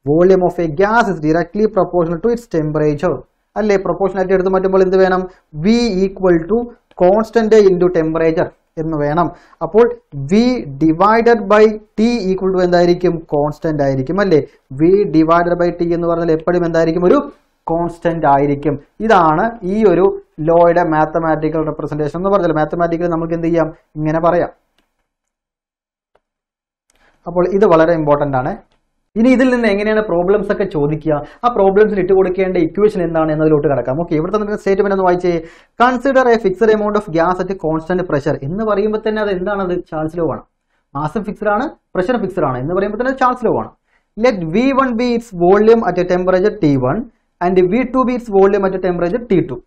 A: Volume of a gas is directly proportional to its temperature അല്ലേ? പ്രൊപ്പോർഷനാലിറ്റി എടുത്ത് മാറ്റുമ്പോൾ എന്ത് വേണം? V equal to constant into temperature എന്ന് വേണം. അപ്പോൾ V divided by T equal to എന്തായിരിക്കും? കോൺസ്റ്റന്റ് ആയിരിക്കും അല്ലേ? വി ഡിവൈഡഡ് ബൈ ടി എന്ന് പറഞ്ഞാൽ എപ്പോഴും എന്തായിരിക്കും? ഒരു കോൺസ്റ്റന്റ് ആയിരിക്കും. ഇതാണ് ഈ ഒരു ലോയുടെ മാത്തമാറ്റിക്കൽ റെപ്രസെന്റേഷൻ എന്ന് പറഞ്ഞാൽ മാത്തമാറ്റിക്കൽ നമുക്ക് എന്ത് ചെയ്യാം? ഇങ്ങനെ പറയാം. അപ്പോൾ ഇത് വളരെ ഇമ്പോർട്ടന്റ് ആണ്. ഇനി ഇതിൽ നിന്ന് എങ്ങനെയാണ് പ്രോബ്ലംസ് ഒക്കെ ചോദിക്കുക? ആ പ്രോബ്ലംസിൽ ഇട്ട് കൊടുക്കേണ്ട ഇക്വേഷൻ എന്താണ് എന്നതിലോട്ട് കിടക്കാം. ഓക്കെ ഇവിടെ തന്നെ സ്റ്റേറ്റ്മെന്റ് ഒന്ന് വായിച്ചേ. Consider a fixed amount of gas at constant pressure എന്ന് പറയുമ്പോൾ തന്നെ അത് എന്താണത് ചാൾസ് ലോ ആണ്. മാസം ഫിക്സഡ് ആണ് പ്രഷർ ഫിക്സഡ് ആണ്. എന്ന് പറയുമ്പോൾ തന്നെ ചാൾസ് ലോ ആണ്. Let V one be its volume at a temperature T one and V two be its volume at a temperature T two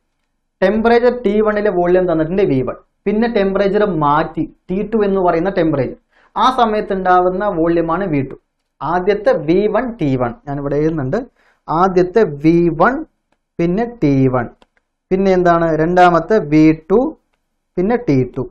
A: temperature T വണ്ണിലെ volume തന്നിട്ടുണ്ട് വി വൺ പിന്നെ temperature മാറ്റി T two എന്ന് പറയുന്ന temperature ആ സമയത്ത് ഉണ്ടാവുന്ന വോള്യമാണ് വി ടു ആദ്യത്തെ വി വൺ ടി വൺ ഞാൻ ഇവിടെ എഴുതുന്നുണ്ട്. ആദ്യത്തെ വി വൺ പിന്നെ ടി വൺ പിന്നെ എന്താണ്? രണ്ടാമത്തെ വി ടു പിന്നെ ടി ടു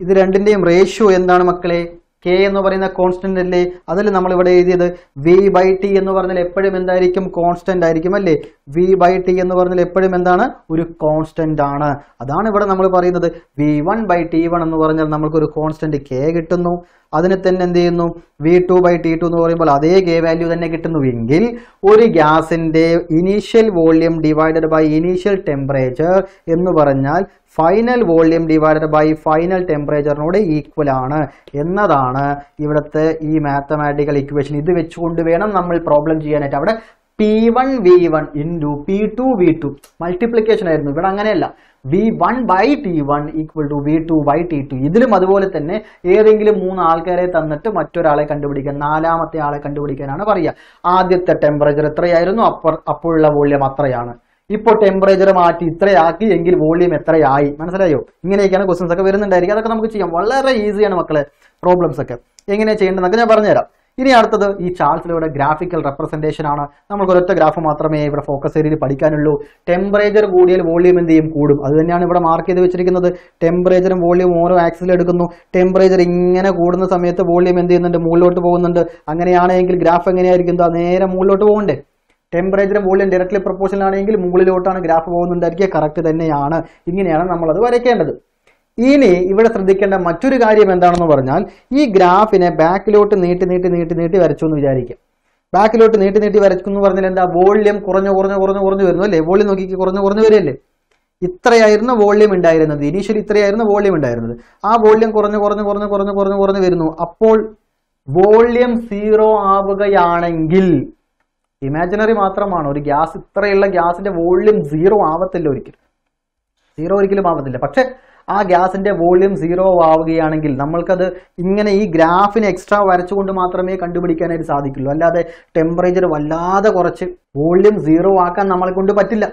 A: ഇത് രണ്ടിന്റെയും റേഷ്യോ എന്താണ് മക്കളെ? കെ എന്ന് പറയുന്ന കോൺസ്റ്റന്റ് അല്ലേ? അതിൽ നമ്മൾ ഇവിടെ എഴുതിയത് വി ബൈ ടി എന്ന് പറഞ്ഞാൽ എപ്പോഴും എന്തായിരിക്കും? കോൺസ്റ്റന്റ് ആയിരിക്കും അല്ലേ? വി ബൈ ടി എന്ന് പറഞ്ഞാൽ എപ്പോഴും എന്താണ്? ഒരു കോൺസ്റ്റന്റ് ആണ്. അതാണ് ഇവിടെ നമ്മൾ പറയുന്നത്. V one by T one എന്ന് പറഞ്ഞാൽ നമ്മൾക്ക് ഒരു കോൺസ്റ്റന്റ് കെ കിട്ടുന്നു. അതിന് തന്നെ എന്ത് ചെയ്യുന്നു? V two by T two എന്ന് പറയുമ്പോൾ അതേ കെ വാല്യൂ തന്നെ കിട്ടുന്നുവെങ്കിൽ ഒരു ഗ്യാസിന്റെ initial volume divided by initial temperature എന്ന് പറഞ്ഞാൽ final volume divided by final ടെമ്പറേച്ചറിനോട് equal ആണ്. എന്നതാണ് ഇവിടുത്തെ ഈ മാത്തമാറ്റിക്കൽ ഇക്വേഷൻ ഇത് വെച്ചുകൊണ്ട് വേണം നമ്മൾ പ്രോബ്ലം ചെയ്യാനായിട്ട്. അവിടെ P one V one into P two V two multiplication ആയിരുന്നു. ഇവിടെ അങ്ങനെയല്ല. V one by T one equal to V two by T two ഇതിലും അതുപോലെ തന്നെ ഏതെങ്കിലും മൂന്ന് ആൾക്കാരെ തന്നിട്ട് മറ്റൊരാളെ കണ്ടുപിടിക്കാൻ നാലാമത്തെ ആളെ കണ്ടുപിടിക്കാനാണ് പറയുക. ആദ്യത്തെ ടെമ്പറേച്ചർ എത്രയായിരുന്നു? അപ്പോൾ അപ്പോഴുള്ള വോള്യം അത്രയാണ്. ഇപ്പോൾ ടെമ്പറേച്ചർ മാറ്റി ഇത്രയാക്കി എങ്കിൽ വോള്യം എത്രയായി? മനസ്സിലായോ? ഇങ്ങനെയൊക്കെയാണ് ക്വസ്റ്റൻസ് ഒക്കെ വരുന്നുണ്ടായിരിക്കും. അതൊക്കെ നമുക്ക് ചെയ്യാം. വളരെ ഈസിയാണ് മക്കളെ പ്രോബ്ലംസ് ഒക്കെ. എങ്ങനെയാണ് ചെയ്യേണ്ടതെന്നൊക്കെ ഞാൻ പറഞ്ഞുതരാം. ഇനി അടുത്തത് ഈ ചാർട്ടിലൂടെ ഗ്രാഫിക്കൽ റെപ്രസെന്റേഷൻ ആണ്. നമുക്ക് ഒരൊറ്റ ഗ്രാഫ് മാത്രമേ ഇവിടെ ഫോക്കസ് ഏരിയയിൽ പഠിക്കാനുള്ളൂ. ടെമ്പറേച്ചർ കൂടിയാൽ വോളിയം എന്ത് ചെയ്യും? കൂടും. അത് തന്നെയാണ് ഇവിടെ മാർക്ക് ചെയ്ത് വെച്ചിരിക്കുന്നത്. ടെമ്പറേച്ചറും വോളിയം ഓരോ ആക്സിൽ എടുക്കുന്നു. ടെമ്പറേച്ചർ ഇങ്ങനെ കൂടുന്ന സമയത്ത് വോളിയം എന്ത് ചെയ്യുന്നുണ്ട്? മുകളിലോട്ട് പോകുന്നുണ്ട്. അങ്ങനെയാണെങ്കിൽ ഗ്രാഫ് എങ്ങനെയായിരിക്കും? നേരെ മുകളിലോട്ട് പോകണ്ടേ. ടെമ്പറേച്ചറും വോളിയം ഡയറക്ട്ലി പ്രൊപ്പോർഷണൽ ആണെങ്കിൽ മുകളിലോട്ടാണ് ഗ്രാഫ് പോകുന്നുണ്ടായിരിക്കുക. കറക്റ്റ് തന്നെയാണ്. ഇങ്ങനെയാണ് നമ്മളത് വരയ്ക്കേണ്ടത്. ഇനി ഇവിടെ ശ്രദ്ധിക്കേണ്ട മറ്റൊരു കാര്യം എന്താണെന്ന് പറഞ്ഞാൽ ഈ ഗ്രാഫിനെ ബാക്കിലോട്ട് നീട്ടി നീട്ടി നീട്ടി നീട്ടി വരച്ചു എന്ന് വിചാരിക്കുക ബാക്കിലോട്ട് നീട്ടി നീട്ടി വരച്ചു എന്ന് പറഞ്ഞാൽ എന്താ? വോള്യം കുറഞ്ഞു കുറഞ്ഞു കുറഞ്ഞു കുറഞ്ഞു വരുന്നു അല്ലേ? വോള്യം നോക്കി കുറഞ്ഞു കുറഞ്ഞു വരികയല്ലേ? ഇത്രയായിരുന്നു വോള്യം ഉണ്ടായിരുന്നത്. ഇനീഷ്യലി ഇത്രയായിരുന്നു വോള്യം ഉണ്ടായിരുന്നത്. ആ വോള്യം കുറഞ്ഞു കുറഞ്ഞു കുറഞ്ഞു കുറഞ്ഞു കുറഞ്ഞു കുറഞ്ഞു വരുന്നു. അപ്പോൾ വോള്യം സീറോ ആവുകയാണെങ്കിൽ ഇമാജിനറി മാത്രമാണ്. ഒരു ഗ്യാസ് ഇത്രയുള്ള ഗ്യാസിന്റെ വോള്യം സീറോ ആവത്തില്ല ഒരിക്കലും. സീറോ ഒരിക്കലും ആവത്തില്ല. പക്ഷെ ആ ഗ്യാസിന്റെ വോള്യം സീറോ ആവുകയാണെങ്കിൽ നമ്മൾക്കത് ഇങ്ങനെ ഈ ഗ്രാഫിന് എക്സ്ട്രാ വരച്ചുകൊണ്ട് മാത്രമേ കണ്ടുപിടിക്കാനായിട്ട് സാധിക്കുള്ളൂ. അല്ലാതെ ടെമ്പറേച്ചർ വല്ലാതെ കുറച്ച് വോള്യം സീറോ ആക്കാൻ നമ്മളെ കൊണ്ട് പറ്റില്ല.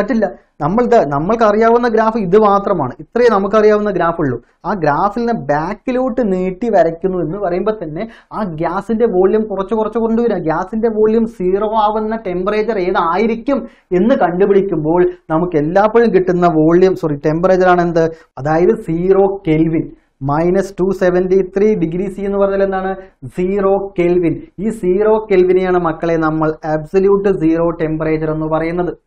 A: പറ്റില്ല. നമ്മൾക്ക് നമ്മൾക്ക് അറിയാവുന്ന ഗ്രാഫ് ഇത് മാത്രമാണ്. ഇത്രയേ നമുക്കറിയാവുന്ന ഗ്രാഫ് ഉള്ളൂ ആ ഗ്രാഫിനെ ബാക്കിലോട്ട് നീട്ടി വരയ്ക്കുന്നു എന്ന് പറയുമ്പോൾ തന്നെ ആ ഗ്യാസിന്റെ വോള്യം കുറച്ച് കുറച്ച് കൊണ്ടുവരിക. ഗ്യാസിന്റെ വോള്യം സീറോ ആവുന്ന ടെമ്പറേച്ചർ ഏതായിരിക്കും എന്ന് കണ്ടുപിടിക്കുമ്പോൾ നമുക്ക് എല്ലാപ്പോഴും കിട്ടുന്ന വോള്യം സോറി ടെമ്പറേച്ചർ ആണ് എന്ത്? അതായത് zero Kelvin. Minus two seventy three degree C എന്ന് പറഞ്ഞാൽ എന്താണ്? Zero Kelvin. ഈ സീറോ കെൽവിനെയാണ് മക്കളെ നമ്മൾ അബ്സല്യൂട്ട് സീറോ ടെമ്പറേച്ചർ എന്ന് പറയുന്നത്.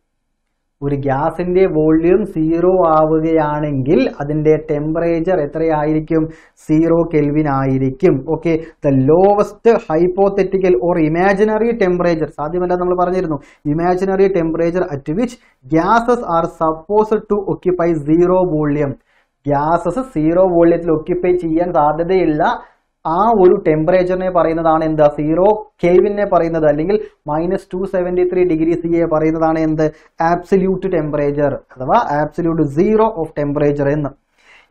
A: ഒരു ഗ്യാസിന്റെ വോള്യൂം സീറോ ആവുകയാണെങ്കിൽ അതിന്റെ ടെമ്പറേച്ചർ എത്രയായിരിക്കും? സീറോ കെൽവിൻ ആയിരിക്കും. Okay the lowest hypothetical or imaginary temperature സാധ്യമല്ല നമ്മൾ പറഞ്ഞിരുന്നു. Imaginary temperature at which gases are suppose to occupy zero volume. Gases zero വോള്യത്തിൽ occupy ചെയ്യാൻ സാധ്യതയില്ല. ആ ഒരു ടെമ്പറേച്ചറിനെ പറയുന്നതാണ് എന്താ? സീറോ കെവിനെ പറയുന്നത്. അല്ലെങ്കിൽ minus two seventy three degree C A പറയുന്നതാണ് എന്ത്? ആബ്സല്യൂട്ട് ടെമ്പറേച്ചർ അഥവാ ആബ്സല്യൂട്ട് സീറോ ഓഫ് ടെമ്പറേച്ചർ എന്ന്.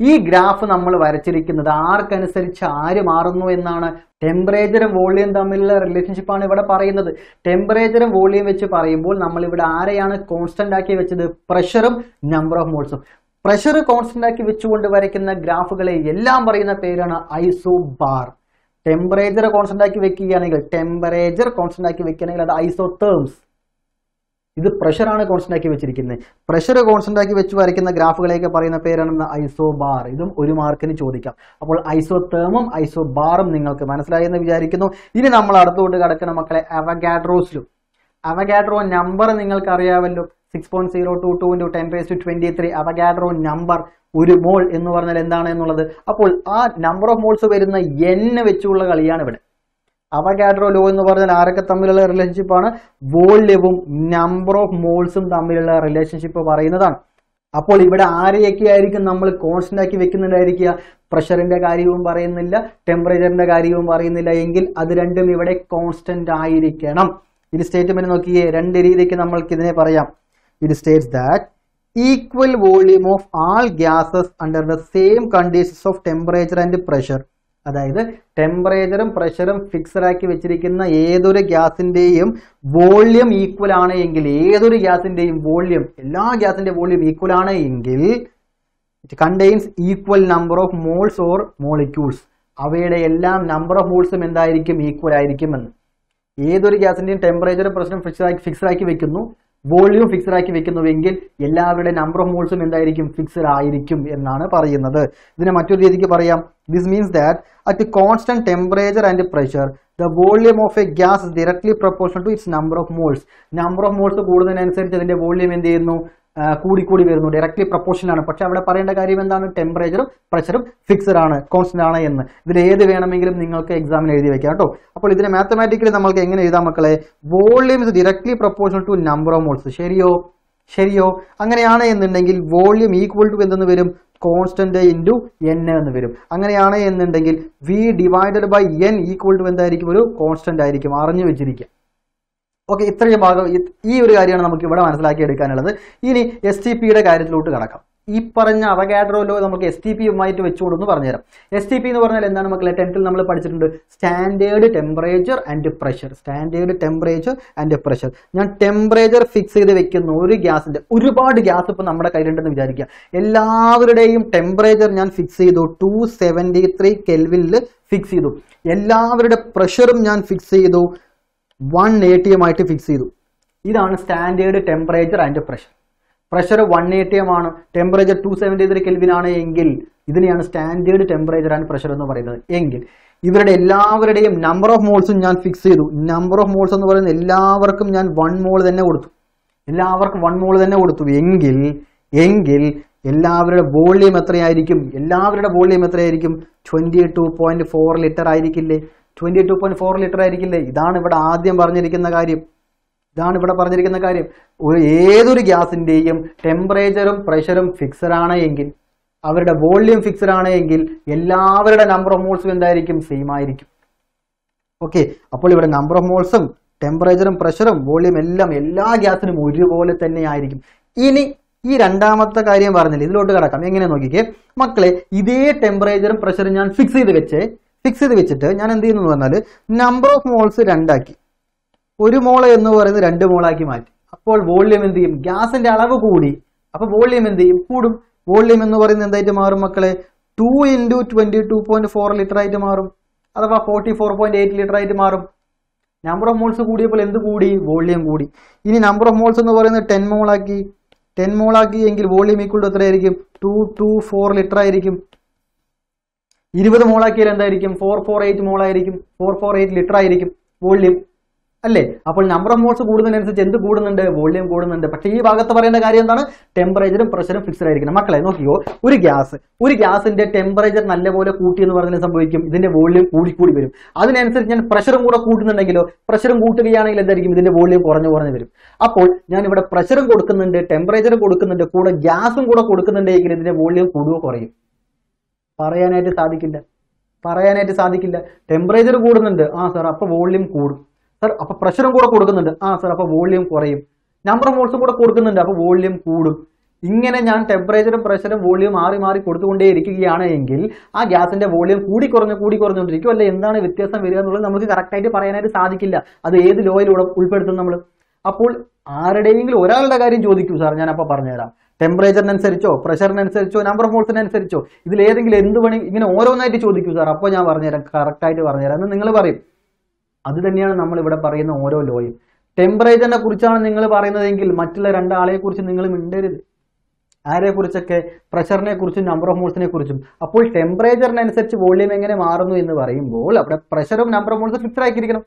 A: ഈ ഗ്രാഫ് നമ്മൾ വരച്ചിരിക്കുന്നത് ആർക്കനുസരിച്ച് ആര് മാറുന്നു എന്നാണ്. ടെമ്പറേച്ചറും വോളിയം തമ്മിലുള്ള റിലേഷൻഷിപ്പാണ് ഇവിടെ പറയുന്നത്. ടെമ്പറേച്ചറും വോളിയം വെച്ച് പറയുമ്പോൾ നമ്മൾ ഇവിടെ ആരെയാണ് കോൺസ്റ്റന്റ് ആക്കി വെച്ചത്? പ്രഷറും നമ്പർ ഓഫ് മോൾസും പ്രഷർ കോൺസ്റ്റന്റ് ആക്കി വെച്ചുകൊണ്ട് വരയ്ക്കുന്ന ഗ്രാഫുകളെ എല്ലാം പറയുന്ന പേരാണ് ഐസോ ബാർ ടെമ്പറേച്ചർ കോൺസ്റ്റന്റ് ആക്കി വെക്കുകയാണെങ്കിൽ ടെമ്പറേച്ചർ കോൺസ്റ്റന്റ് ആക്കി വെക്കുകയാണെങ്കിൽ അത് ഐസോ ടേംസ് ഇത് പ്രഷറാണ് കോൺസ്റ്റന്റ് ആക്കി വെച്ചിരിക്കുന്നത്. പ്രഷർ കോൺസ്റ്റന്റ് ആക്കി വെച്ച് വരയ്ക്കുന്ന ഗ്രാഫുകളെയൊക്കെ പറയുന്ന പേരാണ് ഐസോ ബാർ ഇതും ഒരു മാർക്കിന് ചോദിക്കാം. അപ്പോൾ ഐസോ തേമും ഐസോ ബാറും നിങ്ങൾക്ക് മനസ്സിലായി എന്ന് വിചാരിക്കുന്നു. ഇനി നമ്മൾ അടുത്തോട്ട് കിടക്കുന്ന മക്കളെ അവഗാഡ്രോസിലും. അവഗാഡ്രോ നമ്പർ നിങ്ങൾക്ക് അറിയാമല്ലോ. Six point zero two two into ten raise to twenty three Avogadro number ഒരു മോൾ എന്ന് പറഞ്ഞാൽ എന്താണ് എന്നുള്ളത്? അപ്പോൾ ആ നമ്പർ ഓഫ് മോൾസ് വരുന്ന എൻ വെച്ചുള്ള കളിയാണ് ഇവിടെ അവഗാഡ്രോ ലോ എന്ന് പറഞ്ഞാൽ ആരൊക്കെ തമ്മിലുള്ള റിലേഷൻഷിപ്പ് ആണ്? വോള്യവും നമ്പർ ഓഫ് മോൾസും തമ്മിലുള്ള റിലേഷൻഷിപ്പ് പറയുന്നതാണ്. അപ്പോൾ ഇവിടെ ആരെയൊക്കെ ആയിരിക്കും നമ്മൾ കോൺസ്റ്റന്റ് ആക്കി വെക്കുന്നുണ്ടായിരിക്കുക? പ്രഷറിന്റെ കാര്യവും പറയുന്നില്ല ടെമ്പറേച്ചറിന്റെ കാര്യവും പറയുന്നില്ല എങ്കിൽ അത് രണ്ടും ഇവിടെ കോൺസ്റ്റന്റ് ആയിരിക്കണം. ഇത് സ്റ്റേറ്റ്മെന്റ് നോക്കിയേ രണ്ട് രീതിക്ക് നമ്മൾക്ക് ഇതിനെ പറയാം. It states that equal volume of all gases under the same conditions of temperature and pressure. അതായത് ടെമ്പറേച്ചറും പ്രഷറും ഫിക്സഡ് ആക്കി വെച്ചിരിക്കുന്ന ഏതൊരു ഗ്യാസിന്റെയും വോള്യം ഈക്വൽ ആണ് എങ്കിൽ ഏതൊരു ഗ്യാസിന്റെയും വോള്യം എല്ലാ ഗ്യാസിന്റെ വോള്യം ഈക്വൽ ആണ് എങ്കിൽ it contains equal number of moles or molecules അവയുടെ എല്ലാം നമ്പർ ഓഫ് മോൾസും എന്തായിരിക്കും? ഈക്വൽ ആയിരിക്കും എന്ന്. ഏതൊരു ഗ്യാസിന്റെയും ടെമ്പറേച്ചറും പ്രഷറും ഫിക്സ് ഫിക്സഡ് ആക്കി വെക്കുന്നു. വോള്യൂം ഫിക്സഡ് ആക്കി വെക്കുന്നുവെങ്കിൽ എല്ലാവരുടെ നമ്പർ ഓഫ് മോൾസും എന്തായിരിക്കും? ഫിക്സഡ് ആയിരിക്കും എന്നാണ് പറയുന്നത്. ഇതിനെ മറ്റൊരു രീതിക്ക് പറയാം. This means that at constant temperature and pressure the volume of a gas directly proportion to its number of moles number of moles കൂടുന്നതിനനുസരിച്ച് അതിന്റെ വോള്യൂം എന്ത് ചെയ്യുന്നു? ആ, കൂടി കൂടി വരുന്നു. ഡയറക്ട്ലി പ്രപ്പോർഷൻ ആണ്. പക്ഷെ അവിടെ പറയേണ്ട കാര്യം എന്താണ്? ടെമ്പറേച്ചറും പ്രഷറും ഫിക്സഡ് ആണ്. കോൺസ്റ്റന്റ് ആണ് എന്ന്. ഇതിൽ ഏത് വേണമെങ്കിലും നിങ്ങൾക്ക് എക്സാമിന് എഴുതി വെക്കാം കേട്ടോ. അപ്പോൾ ഇതിനെ മാത്തമാറ്റിക്കലി നമ്മൾക്ക് എങ്ങനെ എഴുതാം മക്കളെ? Volume is directly proportional to number of moles ശരിയോ? ശരിയോ? അങ്ങനെയാണ് എന്നുണ്ടെങ്കിൽ വോളിയം ഈക്വൽ ടു എന്തെന്ന് വരും? കോൺസ്റ്റന്റ് ഇന്റു എൻ എന്ന് വരും. അങ്ങനെയാണ് എന്നുണ്ടെങ്കിൽ V divided by N equal to എന്തായിരിക്കും? ഒരു കോൺസ്റ്റന്റ് ആയിരിക്കും. അറിഞ്ഞു വെച്ചിരിക്കുക. ഓക്കെ ഇത്രയും ഭാഗം ഈ ഒരു കാര്യമാണ് നമുക്ക് ഇവിടെ മനസ്സിലാക്കി എടുക്കാനുള്ളത് ഇനി എസ് ടി പിയുടെ കാര്യത്തിലോട്ട് കടക്കാം. ഈ പറഞ്ഞ അവഗാഡ്രോലോ നമുക്ക് എസ് ടി പിയുമായിട്ട് വെച്ചുകൊണ്ടെന്ന് പറഞ്ഞുതരാം. എസ് ടി പി എന്ന് പറഞ്ഞാൽ എന്താണ് മക്കളെ? ടെൻത്തിൽ നമ്മൾ പഠിച്ചിട്ടുണ്ട്. Standard temperature and pressure. Standard temperature and pressure. ഞാൻ ടെമ്പറേച്ചർ ഫിക്സ് ചെയ്ത് വെക്കുന്ന ഒരു ഗ്യാസിന്റെ ഒരുപാട് ഗ്യാസ് ഇപ്പം നമ്മുടെ കയ്യിലുണ്ടെന്ന് വിചാരിക്കുക. എല്ലാവരുടെയും ടെമ്പറേച്ചർ ഞാൻ ഫിക്സ് ചെയ്തു. ടു സെവന്റി ത്രീ കെൽവിനിൽ ഫിക്സ് ചെയ്തു. എല്ലാവരുടെ പ്രഷറും ഞാൻ ഫിക്സ് ചെയ്തു. വൺ എ ടി എം ആയിട്ട് ഫിക്സ് ചെയ്തു. ഇതാണ് standard temperature and pressure pressure one A T M ആണ്. Temperature two seventy three Kelvin ആണ് എങ്കിൽ ഇതിനെയാണ് സ്റ്റാൻഡേർഡ് ടെമ്പറേച്ചർ ആൻഡ് പ്രഷർ എന്ന് പറയുന്നത്. എങ്കിൽ ഇവരുടെ എല്ലാവരുടെയും നമ്പർ ഓഫ് മോൾസും ഞാൻ ഫിക്സ് ചെയ്തു. നമ്പർ ഓഫ് മോൾസ് എന്ന് പറയുന്നത് എല്ലാവർക്കും ഞാൻ വൺ മോൾ തന്നെ കൊടുത്തു. എല്ലാവർക്കും വൺ മോൾ തന്നെ കൊടുത്തു. എങ്കിൽ എങ്കിൽ എല്ലാവരുടെ വോള്യം എത്രയായിരിക്കും? എല്ലാവരുടെ വോള്യം എത്രയായിരിക്കും? Twenty two point four litre ആയിരിക്കില്ലേ? Twenty two point four litre ആയിരിക്കില്ലേ? ഇതാണ് ഇവിടെ ആദ്യം പറഞ്ഞിരിക്കുന്ന കാര്യം. ഇതാണ് ഇവിടെ പറഞ്ഞിരിക്കുന്ന കാര്യം. ഒരു ഏതൊരു ഗ്യാസിന്റെയും ടെമ്പറേച്ചറും പ്രഷറും ഫിക്സഡ് ആണ് എങ്കിൽ അവരുടെ വോള്യൂം ഫിക്സഡ് ആണ് എങ്കിൽ എല്ലാവരുടെ നമ്പർ ഓഫ് മോൾസും എന്തായിരിക്കും? സെയിം ആയിരിക്കും. ഓക്കെ അപ്പോൾ ഇവിടെ നമ്പർ ഓഫ് മോൾസും ടെമ്പറേച്ചറും പ്രഷറും വോള്യൂം എല്ലാം എല്ലാ ഗ്യാസിനും ഒരുപോലെ തന്നെ ആയിരിക്കും. ഇനി ഈ രണ്ടാമത്തെ കാര്യം പറഞ്ഞില്ല? ഇതിലോട്ട് കിടക്കാം. എങ്ങനെ നോക്കിക്കേ? മക്കളെ ഇതേ ടെമ്പറേച്ചറും പ്രഷറും ഞാൻ ഫിക്സ് ചെയ്ത് വെച്ച്. ഫിക്സ് ചെയ്ത് വെച്ചിട്ട് ഞാൻ എന്ത് ചെയ്യുന്നു പറഞ്ഞാൽ നമ്പർ ഓഫ് മോൾസ് രണ്ടാക്കി. ഒരു മോൾ എന്ന് പറയുന്നത് രണ്ട് മോളാക്കി മാറ്റി. അപ്പോൾ വോള്യം എന്ത് ചെയ്യും? ഗ്യാസിന്റെ അളവ് കൂടി. അപ്പൊ വോള്യം എന്ത് ചെയ്യും? കൂടും. വോള്യം എന്ന് പറയുന്നത് എന്തായിട്ട് മാറും മക്കളെ? Two into twenty two point four litre ആയിട്ട് മാറും. അഥവാ forty four point eight litre ആയിട്ട് മാറും. നമ്പർ ഓഫ് മോൾസ് കൂടിയപ്പോൾ എന്ത് കൂടി? വോള്യം കൂടി. ഇനി നമ്പർ ഓഫ് മോൾസ് എന്ന് പറയുന്നത് ടെൻ മോളാക്കി ടെൻ മോളാക്കി എങ്കിൽ വോള്യം ഈക്വൾ ടു എത്രയായിരിക്കും? ടു ടു ഫോർ ലിറ്റർ ആയിരിക്കും. ഇരുപത് മോളാക്കിയാൽ എന്തായിരിക്കും? ഫോർ ഫോർ എയ്റ്റ് മോളായിരിക്കും. ഫോർ ഫോർ എയ്റ്റ് ലിറ്റർ ആയിരിക്കും വോള്യം. അല്ലേ? അപ്പോൾ നമ്പർ ഓഫ് മോൾസ് കൂടുന്നതിനനുസരിച്ച് എന്ത് കൂടുന്നുണ്ട്? വോള്യം കൂടുന്നുണ്ട്. പക്ഷേ ഈ ഭാഗത്ത് പറയേണ്ട കാര്യം എന്താണ്? ടെമ്പറേച്ചറും പ്രഷറും ഫിക്സഡ് ആയിരിക്കണം. മക്കളെ നോക്കിയോ ഒരു ഗ്യാസ് ഒരു ഗ്യാസിന്റെ ടെമ്പറേച്ചർ നല്ലപോലെ കൂട്ടി എന്ന് പറഞ്ഞാൽ സംഭവിക്കും? ഇതിന്റെ വോള്യം കൂടിക്കൂടി കൂടി വരും. അതിനനുസരിച്ച് ഞാൻ പ്രഷറും കൂടെ കൂട്ടുന്നുണ്ടെങ്കിലോ പ്രഷറും കൂട്ടുകയാണെങ്കിൽ എന്തായിരിക്കും? ഇതിന്റെ വോള്യം കുറഞ്ഞു കുറഞ്ഞു വരും. അപ്പോൾ ഞാൻ ഇവിടെ പ്രഷറും കൊടുക്കുന്നുണ്ട് ടെമ്പറേച്ചറും കൊടുക്കുന്നുണ്ട് കൂടെ ഗ്യാസും കൂടെ കൊടുക്കുന്നുണ്ടെങ്കിൽ ഇതിന്റെ വോള്യം കൂടുകയോ കുറയും? പറയാനായിട്ട് സാധിക്കില്ല. പറയാനായിട്ട് സാധിക്കില്ല. ടെമ്പറേച്ചർ കൂടുന്നുണ്ട്. ആ സാർ അപ്പൊ വോള്യൂം കൂടും. സാർ അപ്പൊ പ്രഷറും കൂടെ കൊടുക്കുന്നുണ്ട്. ആ സാർ അപ്പൊ വോള്യൂം കുറയും. നമ്പർ ഓഫ് മോൾസും കൂടെ കൊടുക്കുന്നുണ്ട്. അപ്പൊ വോള്യൂം കൂടും. ഇങ്ങനെ ഞാൻ ടെമ്പറേച്ചറും പ്രഷറും വോള്യൂം മാറി മാറി കൊടുത്തുകൊണ്ടേ ഇരിക്കുകയാണ് എങ്കിൽ ആ ഗ്യാസിന്റെ വോള്യൂം കൂടി കുറഞ്ഞ് കൂടി കുറഞ്ഞുകൊണ്ടിരിക്കും. അല്ല? എന്താണ് വ്യത്യാസം വരിക എന്നുള്ളത് നമുക്ക് കറക്റ്റായിട്ട് പറയാനായിട്ട് സാധിക്കില്ല. അത് ഏത് ലോയിൽ ഉൾപ്പെടുത്തും നമ്മൾ? അപ്പോൾ ആരുടെയെങ്കിലും ഒരാളുടെ കാര്യം ചോദിക്കൂ സാർ ഞാൻ അപ്പൊ പറഞ്ഞുതരാം. ടെമ്പറേച്ചറിനനുസരിച്ചോ പ്രഷറിനനുസരിച്ചോ നമ്പർ ഓഫ് മോൾസിനനുസരിച്ചോ ഇതിൽ ഏതെങ്കിലും എന്ത് പണി ഇങ്ങനെ ഓരോന്നായിട്ട് ചോദിക്കൂ സാർ അപ്പോൾ ഞാൻ പറഞ്ഞുതരാം കറക്റ്റായിട്ട് പറഞ്ഞുതരാം. എന്ന് നിങ്ങൾ പറയും. അത് തന്നെയാണ് നമ്മൾ ഇവിടെ പറയുന്ന ഓരോ ലോയും ടെമ്പറേച്ചറിനെ കുറിച്ചാണ് നിങ്ങൾ പറയുന്നതെങ്കിൽ മറ്റുള്ള രണ്ടാളെ കുറിച്ച് നിങ്ങൾ മിണ്ടരുത്. ആരെ കുറിച്ചൊക്കെ? പ്രഷറിനെ കുറിച്ചും നമ്പർ ഓഫ് മോൾസിനെ കുറിച്ചും. അപ്പോൾ ടെമ്പറേച്ചറിനനുസരിച്ച് വോള്യം എങ്ങനെ മാറുന്നു എന്ന് പറയുമ്പോൾ അവിടെ പ്രഷറും നമ്പർ ഓഫ് മോൾസും ഫിക്സഡ് ആക്കിയിരിക്കണം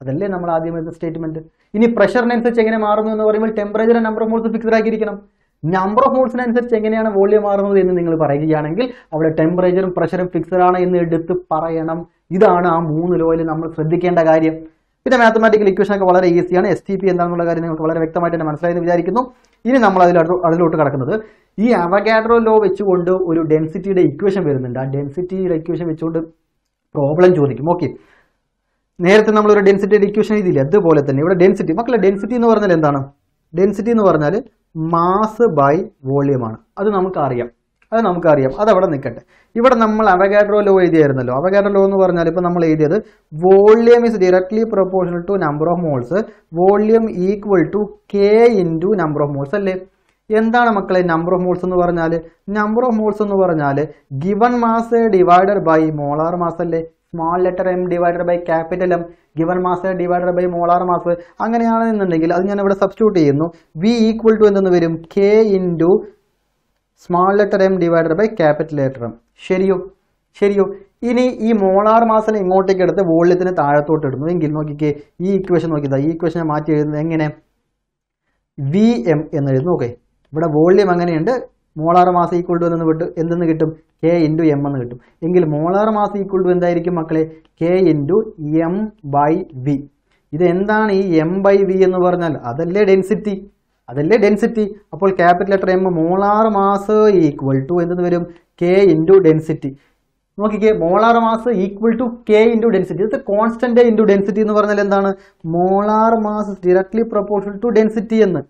A: അതല്ലേ നമ്മൾ ആദ്യം സ്റ്റേറ്റ്മെന്റ് ഇനി പ്രഷറിനനുസരിച്ച് എങ്ങനെ മാറുന്നു എന്ന് പറയുമ്പോൾ temperature number of moles fixed ആക്കിയിരിക്കണം number of മോൾസിനനുസരിച്ച് എങ്ങനെയാണ് വോളിയം മാറുന്നത് എന്ന് നിങ്ങൾ പറയുകയാണെങ്കിൽ അവിടെ ടെമ്പറേച്ചറും പ്രഷറും ഫിക്സഡ് ആണ് എന്ന് എടുത്ത് പറയണം. ഇതാണ് ആ മൂന്ന് ലോയിൽ നമ്മൾ ശ്രദ്ധിക്കേണ്ട കാര്യം. പിന്നെ മാത്തമാറ്റിക്കൽ ഇക്വേഷൻ ഒക്കെ വളരെ ഈസിയാണ് എസ് ടി പി എന്താണെന്നുള്ള കാര്യം നിങ്ങൾക്ക് വളരെ വ്യക്തമായിട്ട് തന്നെ മനസ്സിലായെന്ന് വിചാരിക്കുന്നു. ഇനി നമ്മൾ അതിൽ അതിലോട്ട് കടക്കുന്നത്. ഈ അവഗാഡ്രോ ലോ വെച്ചുകൊണ്ട് ഒരു ഡെൻസിറ്റിയുടെ ഇക്വേഷൻ വരുന്നുണ്ട്. ആ ഡെൻസിറ്റിയുടെ ഇക്വേഷൻ വെച്ചുകൊണ്ട് പ്രോബ്ലം ചോദിക്കും. ഓക്കെ നേരത്തെ നമ്മളൊരു ഡെൻസിറ്റിയുടെ ഇക്വേഷൻ ഇതില്ല അതുപോലെ തന്നെ. ഇവിടെ ഡെൻസിറ്റി മക്കളെ ഡെൻസിറ്റി എന്ന് പറഞ്ഞാൽ എന്താണ്? ഡെൻസിറ്റി എന്ന് പറഞ്ഞാൽ മാസ് ബൈ വോളിയം ആണ്. അത് നമുക്കറിയാം. അത് നമുക്കറിയാം. അത് അവിടെ നിൽക്കട്ടെ. ഇവിടെ നമ്മൾ അവഗാഡ്രോ ലോ എഴുതിയായിരുന്നല്ലോ. അവഗാഡ്രോ ലോ എന്ന് പറഞ്ഞാൽ ഇപ്പൊ നമ്മൾ എഴുതിയത് volume is directly proportional to number of moles volume equal to K into number of moles അല്ലേ? എന്താണ് മക്കളെ നമ്പർ ഓഫ് മോൾസ് എന്ന് പറഞ്ഞാൽ നമ്പർ ഓഫ് മോൾസ് എന്ന് പറഞ്ഞാൽ given mass divided by molar mass അല്ലേ? Small letter M divided by capital M given mass divided by molar mass അങ്ങനെയാണെന്നുണ്ടെങ്കിൽ അത് ഞാൻ ഇവിടെ സബ്സ്റ്റിറ്റ്യൂട്ട് ചെയ്യുന്നു. വി ഈക്വൽ ടു എന്തെന്ന് വരും? K into small letter M divided by capital letter M ശരിയോ? ശരിയോ? ഇനി ഈ മോളാർ മാസിനെ ഇങ്ങോട്ടേക്ക് എടുത്ത് വോള്യത്തിന് താഴത്തോട്ട് ഇടുന്നു. എങ്കിൽ നോക്കിക്കേ ഈ ഇക്വേഷൻ നോക്കിയതാ. ഈ ഇക്വേഷനെ മാറ്റി എഴുതുന്നത് എങ്ങനെ? വി എം എന്ന് എഴുതുന്നു. ഓക്കെ ഇവിടെ വോള്യം അങ്ങനെയുണ്ട്. മോളാർ മാസ് ഈക്വൾ ടു എന്ന് വിട്ട് എന്തെന്ന് കിട്ടും? കെ ഇന്റു എം എന്ന് കിട്ടും. എങ്കിൽ മോളാർ മാസ് ഈക്വൾ ടു എന്തായിരിക്കും മക്കളെ? K into M by V ഇത് എന്താണ് ഈ എം ബൈ വി എന്ന് പറഞ്ഞാൽ? അതല്ലേ ഡെൻസിറ്റി അതല്ലേ ഡെൻസിറ്റി അപ്പോൾ capital letter M molar mass equal to എന്തെന്ന് വരും? കെ ഇന്റു ഡെൻസിറ്റി നോക്കിക്കേ molar mass equal to K into density ഇത് കോൺസ്റ്റന്റ് ഇന്റു ഡെൻസിറ്റി എന്ന് പറഞ്ഞാൽ എന്താണ്? Molar mass directly proportional to density എന്ന്.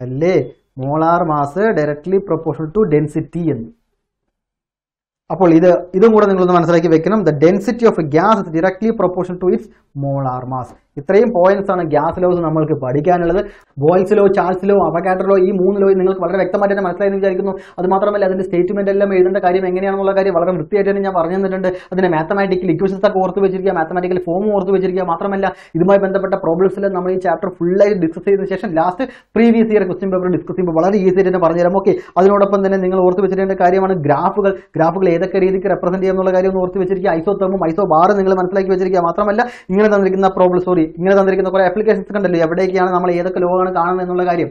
A: അല്ലേ? Molar mass directly proportional to density എന്ന്. അപ്പോൾ ഇത് ഇതും കൂടെ നിങ്ങളൊന്ന് മനസ്സിലാക്കി വെക്കണം. The density of a gas directly proportion to its molar mass ഇത്രയും പോയിന്റ്സ് ആണ് ഗ്യാസ് ലോസ് നമ്മൾക്ക് പഠിക്കാനുള്ളത്. Boyle's law Charles law Avogadro law ഈ മൂന്ന് ലോ നിങ്ങൾക്ക് വളരെ വ്യക്തമായിട്ട് തന്നെ മനസ്സിലായി വിചാരിക്കുന്നു. അത് മാത്രമല്ല അതിന്റെ സ്റ്റേറ്റ്മെന്റ് എല്ലാം എഴുതേണ്ട കാര്യം എങ്ങനെയാണെന്നുള്ള കാര്യം വളരെ വൃത്തിയായിട്ട് തന്നെ ഞാൻ പറഞ്ഞു തന്നിട്ടുണ്ട്. അതിന്റെ മാത്തമാറ്റിക്കൽ ഇക്വേഷൻസ് ഒക്കെ ഓർത്ത് വെച്ചിരിക്കുക മാത്തമാറ്റിക്കൽ ഫോം ഓർത്ത് വെച്ചിരിക്കുക മാത്രമല്ല ഇതുമായി ബന്ധപ്പെട്ട പ്രോബ്ലംസ് എല്ലാം നമ്മൾ ഈ ചാപ്റ്റർ ഫുള്ളായി ഡിസ്കസ് ചെയ്തതിനു ശേഷം last previous year question paper discuss ചെയ്യുമ്പോൾ വളരെ ഈസി ആയിട്ട് തന്നെ പറഞ്ഞുതരാം. ഓക്കെ അതിനോടൊപ്പം തന്നെ നിങ്ങൾ ഓർത്ത് വെച്ചിരിക്കേണ്ട കാര്യമാണ് ഗ്രാഫുകൾ. ഗ്രാഫുകൾ ഏതൊക്കെ രീതിക്ക് റെപ്രസെന്റ് ചെയ്യാം എന്നുള്ള കാര്യം ഓർത്ത് വെച്ചിരിക്കുക. ഐസോ തെർമും ഐസോ ബാറും നിങ്ങൾ മനസ്സിലാക്കി വെച്ചിരിക്കുക. മാത്രമല്ല ഇങ്ങനെ തന്നിരിക്കുന്ന പ്രോബ്ലം സോറി ഇങ്ങനെ തന്നിരിക്കുന്ന കുറെ ആപ്ലിക്കേഷൻസ് കണ്ടല്ലോ? എവിടേക്കാണ് നമ്മൾ ഏതൊക്കെ ലോകമാണ് കാണുന്നത് എന്നുള്ള കാര്യം.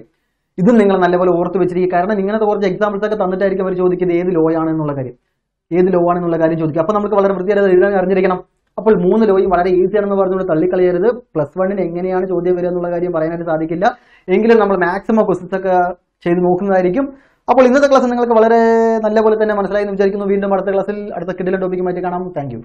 A: ഇതും നിങ്ങൾ നല്ലപോലെ ഓർത്ത് വെച്ചിരിക്കുക. കാരണം ഇങ്ങനത്തെ കുറച്ച് എക്സാമ്പിൾസ് ഒക്കെ തന്നിട്ടായിരിക്കും അവർ ചോദിക്കുന്നത് ഏത് ലോ ആണ് എന്നുള്ള കാര്യം. ഏത് ലോ ആണ് എന്നുള്ള കാര്യം ചോദിക്കുക. അപ്പോൾ നമുക്ക് വളരെ വൃത്തിയായിട്ട് എഴുതാൻ അറിഞ്ഞിരിക്കണം. അപ്പോൾ മൂന്ന് ലോയും വളരെ ഈസി ആണെന്ന് പറഞ്ഞുകൊണ്ട് തള്ളിക്കളയരുത്. പ്ലസ് വണ്ണിന് എങ്ങനെയാണ് ചോദ്യം വരിക എന്നുള്ള കാര്യം പറയാനായിട്ട് സാധിക്കില്ല. എങ്കിലും നമ്മൾ മാക്സിമം ക്വസ്റ്റൻസ് ഒക്കെ ചെയ്ത് നോക്കുന്നതായിരിക്കും. അപ്പോൾ ഇന്നത്തെ ക്ലാസ് നിങ്ങൾക്ക് വളരെ നല്ലപോലെ തന്നെ മനസ്സിലായി എന്ന് വിചാരിക്കുന്നു. വീണ്ടും അടുത്ത ക്ലാസ്സിൽ അടുത്ത കിടിലൻ ടോപ്പിക്കുമായിട്ട് കാണാം. താങ്ക്